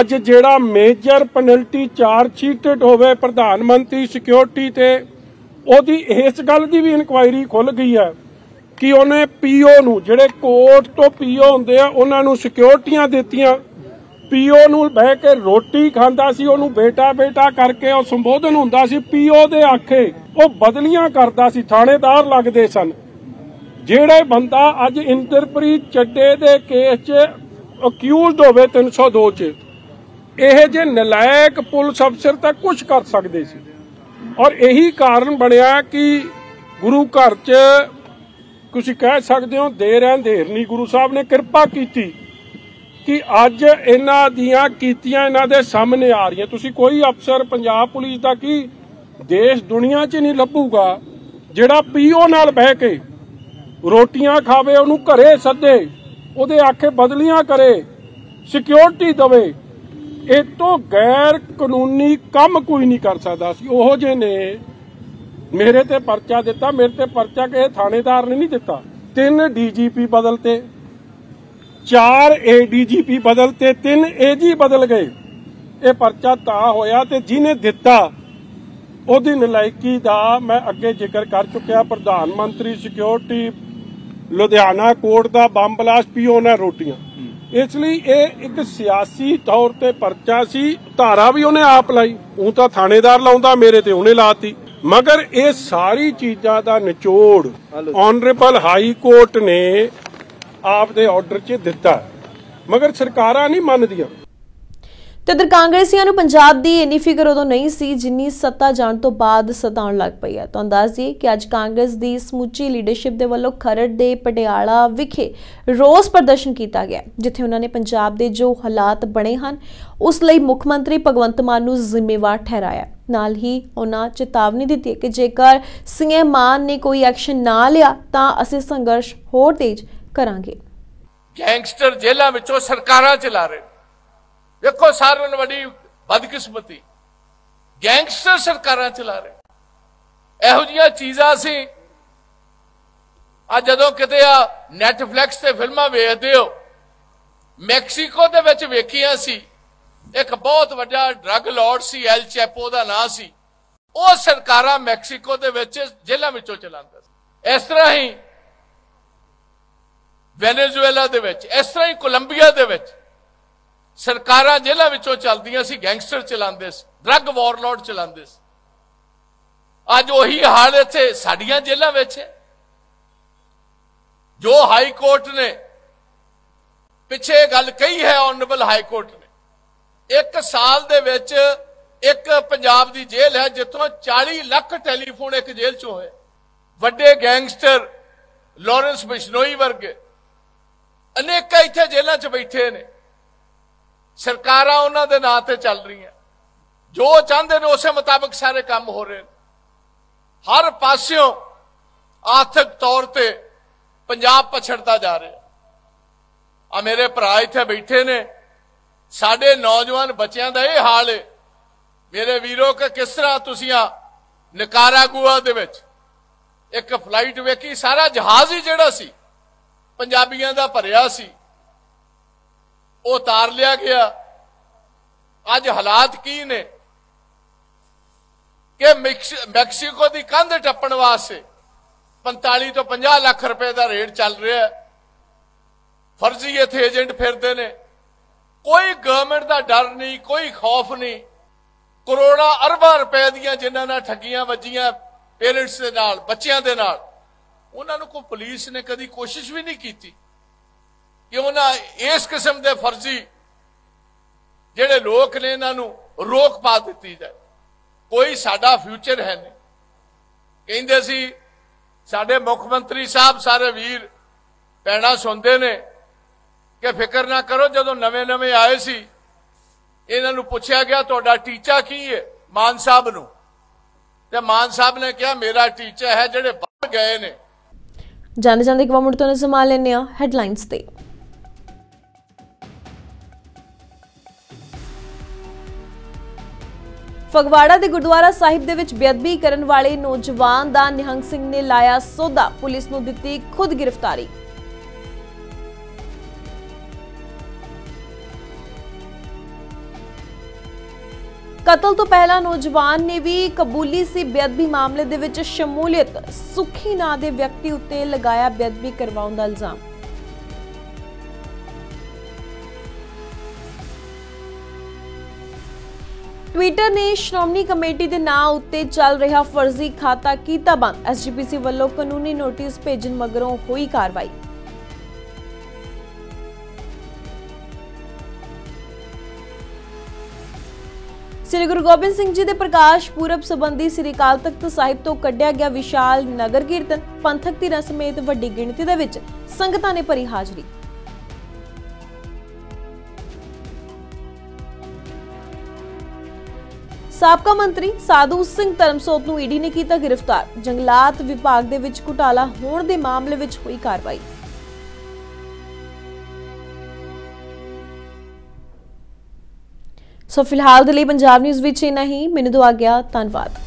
ਅੱਜ ਜਿਹੜਾ ਮੇਜਰ ਪੈਨਲਟੀ ਚਾਰਜ ਸ਼ੀਟਡ ਹੋਵੇ ਪ੍ਰਧਾਨ ਮੰਤਰੀ ਸਿਕਿਉਰਿਟੀ ਤੇ ਉਹਦੀ ਇਸ ਗੱਲ ਦੀ ਵੀ ਇਨਕੁਆਇਰੀ ਖੁੱਲ ਗਈ ਹੈ ਕਿ ਉਹਨੇ ਪੀਓ ਨੂੰ, ਜਿਹੜੇ ਕੋਰਟ ਤੋਂ ਪੀਓ ਹੁੰਦੇ ਆ, ਉਹਨਾਂ ਨੂੰ ਸਿਕਿਉਰਿਟੀਆਂ ਦਿੱਤੀਆਂ। ਪੀਓ ਨੂੰ ਬਹਿ ਕੇ ਰੋਟੀ ਖਾਂਦਾ ਸੀ, ਉਹਨੂੰ ਬੇਟਾ ਬੇਟਾ ਕਰਕੇ ਉਹ ਸੰਬੋਧਨ ਹੁੰਦਾ ਸੀ। ਪੀਓ ਦੇ ਆਖੇ ਉਹ ਬਦਲੀਆਂ ਕਰਦਾ ਸੀ, ਥਾਣੇਦਾਰ ਲੱਗਦੇ ਸਨ। ਜਿਹੜੇ ਬੰਦਾ ਅੱਜ ਇੰਦਰਪ੍ਰੀਤ ਚੱਡੇ ਦੇ ਕੇਸ 'ਚ ਅਕਿਊਜ਼ਡ ਹੋਵੇ 302 'ਚ, ਇਹ ਜੇ ਨਲਾਇਕ ਪੁਲਿਸ ਅਫਸਰ ਤਾਂ ਕੁਝ ਕਰ ਸਕਦੇ ਸੀ। ਔਰ ਇਹੀ ਕਾਰਨ ਬਣਿਆ ਕਿ ਗੁਰੂ ਘਰ 'ਚ ਤੁਸੀਂ ਕਹਿ ਸਕਦੇ ਹੋ ਦੇਰ ਅੰਧੇਰ ਨਹੀਂ, ਗੁਰੂ ਸਾਹਿਬ ਨੇ ਕਿਰਪਾ ਕੀਤੀ ਕਿ ਅੱਜ ਇਹਨਾਂ ਦੀਆਂ ਕੀਤੀਆਂ ਇਹਨਾਂ ਦੇ ਸਾਹਮਣੇ ਆ ਰਹੀਆਂ। ਤੁਸੀਂ ਕੋਈ ਅਫਸਰ ਪੰਜਾਬ ਪੁਲਿਸ ਦਾ ਕੀ ਦੇਸ਼ ਦੁਨੀਆ 'ਚ ਨਹੀਂ ਲੱਭੂਗਾ, ਜਿਹੜਾ ਪੀਓ ਨਾਲ ਬਹਿ ਕੇ ਰੋਟੀਆਂ ਖਾਵੇ, ਉਹਨੂੰ ਘਰੇ ਸੱਦੇ, ਉਹਦੇ ਆਖੇ ਬਦਲੀਆਂ ਕਰੇ ਸਿਕਿਉਰਿਟੀ ਦਵੇ। ਇਹ ਤੋਂ ਗੈਰ ਕਾਨੂੰਨੀ ਕੰਮ ਕੋਈ ਨਹੀਂ ਕਰ ਸਕਦਾ ਸੀ। ਉਹੋ ਜਿਹੇ ਨੇ। ਮੇਰੇ ਤੇ ਪਰਚਾ ਦਿੱਤਾ, ਮੇਰੇ ਤੇ ਪਰਚਾ ਕਿਸੇ ਥਾਣੇਦਾਰ ਨੇ ਨਹੀਂ ਦਿੱਤਾ। ਤਿੰਨ ਡੀਜੀਪੀ ਬਦਲਤੇ, ਚਾਰ ਏਡੀਜੀਪੀ ਬਦਲਤੇ, ਤਿੰਨ ਏਜੀ ਬਦਲ ਗਏ। ਇਹ ਪਰਚਾ ਤਾਂ ਹੋਇਆ ਤੇ ਜਿਹਨੇ ਦਿੱਤਾ, ਉਹਦੀ ਨਲਾਇਕੀ ਦਾ ਮੈਂ ਅੱਗੇ ਜ਼ਿਕਰ ਕਰ ਚੁੱਕਿਆ। ਪ੍ਰਧਾਨ ਮੰਤਰੀ ਸਿਕਿਉਰਿਟੀ ਲੁਧਿਆਣਾ ਕੋਰਟ ਦਾ ਬੰਬ ਬਲਾਸਟ ਪੀਓ ਨਾ ਰੋਟੀਆਂ। ਇਸ ਲਈ ਇਹ ਇੱਕ ਸਿਆਸੀ ਤੌਰ ਤੇ ਪਰਚਾ ਸੀ ਧਾਰਾ ਵੀ ਉਹਨੇ ਆਪ ਲਾਈ। ਉਹ ਤਾਂ ਥਾਣੇਦਾਰ ਲਾਉਂਦਾ ਮੇਰੇ ਤੇ ਉਹਨੇ ਲਾਤੀ। ਮਗਰ ਇਹ ਸਾਰੀ ਚੀਜ਼ਾਂ ਦਾ ਨਿਚੋੜ ਆਨਰੇਬਲ ਹਾਈ ਕੋਰਟ ਨੇ ਆਪ ਦੇ ਆਰਡਰ 'ਚ ਦਿੱਤਾ। ਮਗਰ ਸਰਕਾਰਾਂ ਨਹੀਂ ਮੰਨਦੀਆਂ। ਤੇ ਉਧਰ ਕਾਂਗਰਸੀਆਂ ਨੂੰ ਪੰਜਾਬ ਦੀ ਇੰਨੀ ਫਿਕਰ ਉਦੋਂ ਨਹੀਂ ਸੀ ਜਿੰਨੀ ਸੱਤਾ ਜਾਣ ਤੋਂ ਬਾਅਦ ਸਤਾਉਣ ਲੱਗ ਪਈ ਹੈ। ਤੁਹਾਨੂੰ ਦੱਸ ਦਈਏ ਕਿ ਅੱਜ ਕਾਂਗਰਸ ਦੀ ਸਮੁੱਚੀ ਲੀਡਰਸ਼ਿਪ ਦੇ ਵੱਲੋਂ ਖਰੜ ਦੇ ਪਟਿਆਲਾ ਵਿਖੇ ਰੋਸ ਪ੍ਰਦਰਸ਼ਨ ਕੀਤਾ ਗਿਆ, ਜਿੱਥੇ ਉਹਨਾਂ ਨੇ ਪੰਜਾਬ ਦੇ ਜੋ ਹਾਲਾਤ ਬਣੇ ਹਨ, ਉਸ ਲਈ ਮੁੱਖ ਮੰਤਰੀ ਭਗਵੰਤ ਮਾਨ ਨੂੰ ਜ਼ਿੰਮੇਵਾਰ ਠਹਿਰਾਇਆ। ਨਾਲ ਹੀ ਉਹਨਾਂ ਚੇਤਾਵਨੀ ਦਿੱਤੀ ਕਿ ਜੇਕਰ ਸੀਐਮ ਮਾਨ ਨੇ ਕੋਈ ਐਕਸ਼ਨ ਨਾ ਲਿਆ, ਤਾਂ ਅਸੀਂ ਸੰਘਰਸ਼ ਹੋਰ ਤੇਜ਼ ਕਰਾਂਗੇ। ਗੈਂਗਸਟਰ ਜੇਲ੍ਹਾਂ ਵਿੱਚੋਂ ਸਰਕਾਰਾਂ ਚਲਾ ਰਹੇ ਵੇਖੋ ਸਾਰਿਆਂ ਨੂੰ ਵੱਡੀ ਬਦਕਿਸਮਤੀ। ਗੈਂਗਸਟਰ ਸਰਕਾਰਾਂ ਚਲਾ ਰਹੇ ਇਹੋ ਜੀਆਂ ਚੀਜ਼ਾਂ ਸੀ ਆ ਜਦੋਂ ਕਿਤੇ ਆ ਨੈਟਫਲਿਕਸ ਤੇ ਫਿਲਮਾਂ ਵੇਖਦੇ ਹੋ, ਮੈਕਸੀਕੋ ਦੇ ਵਿੱਚ ਵੇਖੀਆਂ ਸੀ। ਇੱਕ ਬਹੁਤ ਵੱਡਾ ਡਰੱਗ ਲਾਰਡ ਸੀ, ਐਲ ਚੈਪੋ ਦਾ ਨਾਂ ਸੀ। ਉਹ ਸਰਕਾਰਾਂ ਮੈਕਸੀਕੋ ਦੇ ਵਿੱਚ ਜੇਲ੍ਹਾਂ ਵਿੱਚੋਂ ਚਲਾਉਂਦਾ ਸੀ। ਇਸ ਤਰ੍ਹਾਂ ਹੀ ਵੈਨੇਜ਼ੁਏਲਾ ਦੇ ਵਿੱਚ, ਇਸ ਤਰ੍ਹਾਂ ਹੀ ਕੋਲੰਬੀਆ ਦੇ ਵਿੱਚ ਸਰਕਾਰਾਂ ਜੇਲ੍ਹਾਂ ਵਿੱਚੋਂ ਚੱਲਦੀਆਂ ਸੀ, ਗੈਂਗਸਟਰ ਚਲਾਉਂਦੇ ਸੀ ਡਰੱਗ ਵਾਰਲੋਰਡ ਚਲਾਉਂਦੇ ਸੀ। ਅੱਜ ਉਹੀ ਹਾਲ ਇੱਥੇ ਸਾਡੀਆਂ ਜੇਲ੍ਹਾਂ ਵਿੱਚ ਹੈ। ਜੋ ਹਾਈ ਕੋਰਟ ਨੇ ਪਿੱਛੇ ਗੱਲ ਕਹੀ ਹੈ ਆਨਰੇਬਲ ਹਾਈ ਕੋਰਟ ਨੇ, ਇੱਕ ਸਾਲ ਦੇ ਵਿੱਚ ਇੱਕ ਪੰਜਾਬ ਦੀ ਜੇਲ੍ਹ ਹੈ, ਜਿੱਥੋਂ 40 ਲੱਖ ਟੈਲੀਫੋਨ ਇੱਕ ਜੇਲ੍ਹ ਚੋਂ ਹੋਏ। ਵੱਡੇ ਗੈਂਗਸਟਰ ਲਾਰੈਂਸ ਬਿਸ਼ਨੋਈ ਵਰਗੇ ਅਨੇਕਾਂ ਇੱਥੇ ਜੇਲ੍ਹਾਂ 'ਚ ਬੈਠੇ ਨੇ। ਸਰਕਾਰਾਂ ਉਹਨਾਂ ਦੇ ਨਾਂ ਤੇ ਚੱਲ ਰਹੀਆਂ। ਜੋ ਚਾਹੁੰਦੇ ਨੇ ਉਸੇ ਮੁਤਾਬਕ ਸਾਰੇ ਕੰਮ ਹੋ ਰਹੇ ਨੇ। ਹਰ ਪਾਸਿਓਂ ਆਰਥਿਕ ਤੌਰ ਤੇ ਪੰਜਾਬ ਪਛੜਦਾ ਜਾ ਰਿਹਾ ਆ ਮੇਰੇ ਭਰਾ ਇੱਥੇ ਬੈਠੇ ਨੇ। ਸਾਡੇ ਨੌਜਵਾਨ ਬੱਚਿਆਂ ਦਾ ਇਹ ਹਾਲ ਹੈ। ਮੇਰੇ ਵੀਰੋ, ਕਿ ਕਿਸ ਤਰ੍ਹਾਂ ਤੁਸੀਂ ਆ ਨਿਕਾਰਾਗੁਆ ਦੇ ਵਿੱਚ ਇੱਕ ਫਲਾਈਟ ਵੇਖੀ? ਸਾਰਾ ਜਹਾਜ਼ ਹੀ ਜਿਹੜਾ ਸੀ, ਪੰਜਾਬੀਆਂ ਦਾ ਭਰਿਆ ਸੀ। ਉਹ ਉਤਾਰ ਲਿਆ ਗਿਆ। ਅੱਜ ਹਾਲਾਤ ਕੀ ਨੇ? ਕਿ ਮੈਕਸੀਕੋ ਦੀ ਕੰਧ ਟੱਪਣ ਵਾਸਤੇ 45 ਤੋਂ 50 ਲੱਖ ਰੁਪਏ ਦਾ ਰੇਟ ਚੱਲ ਰਿਹਾ ਹੈ। ਫਰਜ਼ੀ ਇੱਥੇ ਏਜੰਟ ਫਿਰਦੇ ਨੇ। ਕੋਈ ਗਵਰਨਮੈਂਟ ਦਾ ਡਰ ਨਹੀਂ, ਕੋਈ ਖੌਫ ਨਹੀਂ। ਕਰੋੜਾਂ, ਅਰਬਾਂ ਰੁਪਏ ਦੀਆਂ ਜਿਨ੍ਹਾਂ ਨਾਲ ਠੱਗੀਆਂ ਵੱਜੀਆਂ ਪੇਰੈਂਟਸ ਦੇ ਨਾਲ, ਬੱਚਿਆਂ ਦੇ ਨਾਲ, ਉਹਨਾਂ ਨੂੰ ਕੋਈ ਪੁਲਿਸ ਨੇ ਕਦੀ ਕੋਸ਼ਿਸ਼ ਵੀ ਨਹੀਂ ਕੀਤੀ। ਕਿ ਉਹਨਾਂ ਇਸ ਕਿਸਮ ਦੇ ਫਰਜ਼ੀ ਜਿਹੜੇ ਲੋਕ ਨੇ ਇਹਨਾਂ ਨੂੰ ਰੋਕ ਪਾ ਦਿੱਤੀ ਜਾਏ। ਕੋਈ ਸਾਡਾ ਫਿਊਚਰ ਹੈ ਨਹੀਂ। ਕਹਿੰਦੇ ਸੀ, ਸਾਡੇ ਮੁੱਖ ਮੰਤਰੀ ਸਾਹਿਬ ਸਾਰੇ ਵੀਰ ਪੈਣਾ ਸੁਣਦੇ ਨੇ ਕਿ ਫਿਕਰ ਨਾ ਕਰੋ, ਜਦੋਂ ਨਵੇਂ-ਨਵੇਂ ਆਏ ਸੀ, ਇਹਨਾਂ ਨੂੰ ਪੁੱਛਿਆ ਗਿਆ, ਤੁਹਾਡਾ ਟੀਚਾ ਕੀ ਹੈ ਮਾਨ ਸਾਹਿਬ ਨੂੰ। ਤੇ ਮਾਨ ਸਾਹਿਬ ਨੇ ਕਿਹਾ, ਮੇਰਾ ਟੀਚਾ ਹੈ ਜਿਹੜੇ ਬਾਹਰ ਗਏ ਨੇ। ਜਾਂਦੇ ਜਾਂਦੇ ਇੱਕ ਵਾਰ ਤੋਂ ਸੰਭਾਲ ਲੈਣੇ ਆ ਹੈਡਲਾਈਨਸ ਤੇ। ਫਗਵਾੜਾ ਦੇ ਗੁਰਦੁਆਰਾ ਸਾਹਿਬ ਦੇ ਵਿੱਚ ਬੇਅਦਬੀ ਕਰਨ ਵਾਲੇ ਨੌਜਵਾਨ ਦਾ ਨਿਹੰਗ ਸਿੰਘ ਨੇ ਲਾਇਆ ਸੋਧਾ। ਪੁਲਿਸ ਨੂੰ ਦਿੱਤੀ ਖੁਦ ਗ੍ਰਿਫਤਾਰੀ। ਕਤਲ ਤੋਂ ਪਹਿਲਾਂ ਨੌਜਵਾਨ ਨੇ ਵੀ ਕਬੂਲੀ ਸੀ। ਬੇਅਦਬੀ ਮਾਮਲੇ ਦੇ ਵਿੱਚ ਸ਼ਮੂਲੀਅਤ। ਸੁਖੀ ਨਾਂ ਦੇ ਵਿਅਕਤੀ ਉੱਤੇ ਲਗਾਇਆ ਬੇਅਦਬੀ ਕਰਵਾਉਣ ਦਾ ਇਲਜ਼ਾਮ। ਟਵਿੱਟਰ ਨੇ ਸ਼੍ਰੋਮਣੀ ਕਮੇਟੀ ਦੇ ਨਾਂ ਉੱਤੇ ਚੱਲ ਰਿਹਾ ਫਰਜ਼ੀ ਖਾਤਾ ਕੀਤਾ ਬੰਦ। ਐਸਜੀਪੀਸੀ ਵੱਲੋਂ ਕਾਨੂੰਨੀ ਨੋਟਿਸ ਭੇਜਣ ਮਗਰੋਂ ਹੋਈ ਕਾਰਵਾਈ। ਸ੍ਰੀ ਗੁਰੂ ਗੋਬਿੰਦ ਸਿੰਘ ਜੀ ਦੇ ਪ੍ਰਕਾਸ਼ ਪੁਰਬ ਸੰਬੰਧੀ ਸ੍ਰੀ ਅਕਾਲ ਤਖਤ ਸਾਹਿਬ ਤੋਂ ਕੱਢਿਆ ਗਿਆ ਵਿਸ਼ਾਲ ਨਗਰ ਕੀਰਤਨ, ਪੰਥਕ ਧਿਰਾਂ ਸਮੇਤ ਵੱਡੀ ਗਿਣਤੀ ਦੇ ਵਿੱਚ ਸੰਗਤਾਂ ਨੇ ਭਰੀ ਹਾਜ਼ਰੀ। ਸਾਬਕਾ ਮੰਤਰੀ ਸਾਧੂ ਸਿੰਘ ਧਰਮਸੋਤ ਨੂੰ ਈਡੀ ਨੇ ਕੀਤਾ ਗ੍ਰਿਫਤਾਰ। ਜੰਗਲਾਤ ਵਿਭਾਗ ਦੇ ਵਿੱਚ ਘੁਟਾਲਾ ਹੋਣ ਦੇ ਮਾਮਲੇ ਵਿੱਚ ਹੋਈ ਕਾਰਵਾਈ। ਸੋ ਫਿਲਹਾਲ ਦੇ ਲਈ ਪੰਜਾਬ ਨਿਊਜ਼ ਵਿੱਚ ਇਨਾ ਹੀ। ਮੈਨੂੰ ਦੁਆ ਗਿਆ, ਧੰਨਵਾਦ।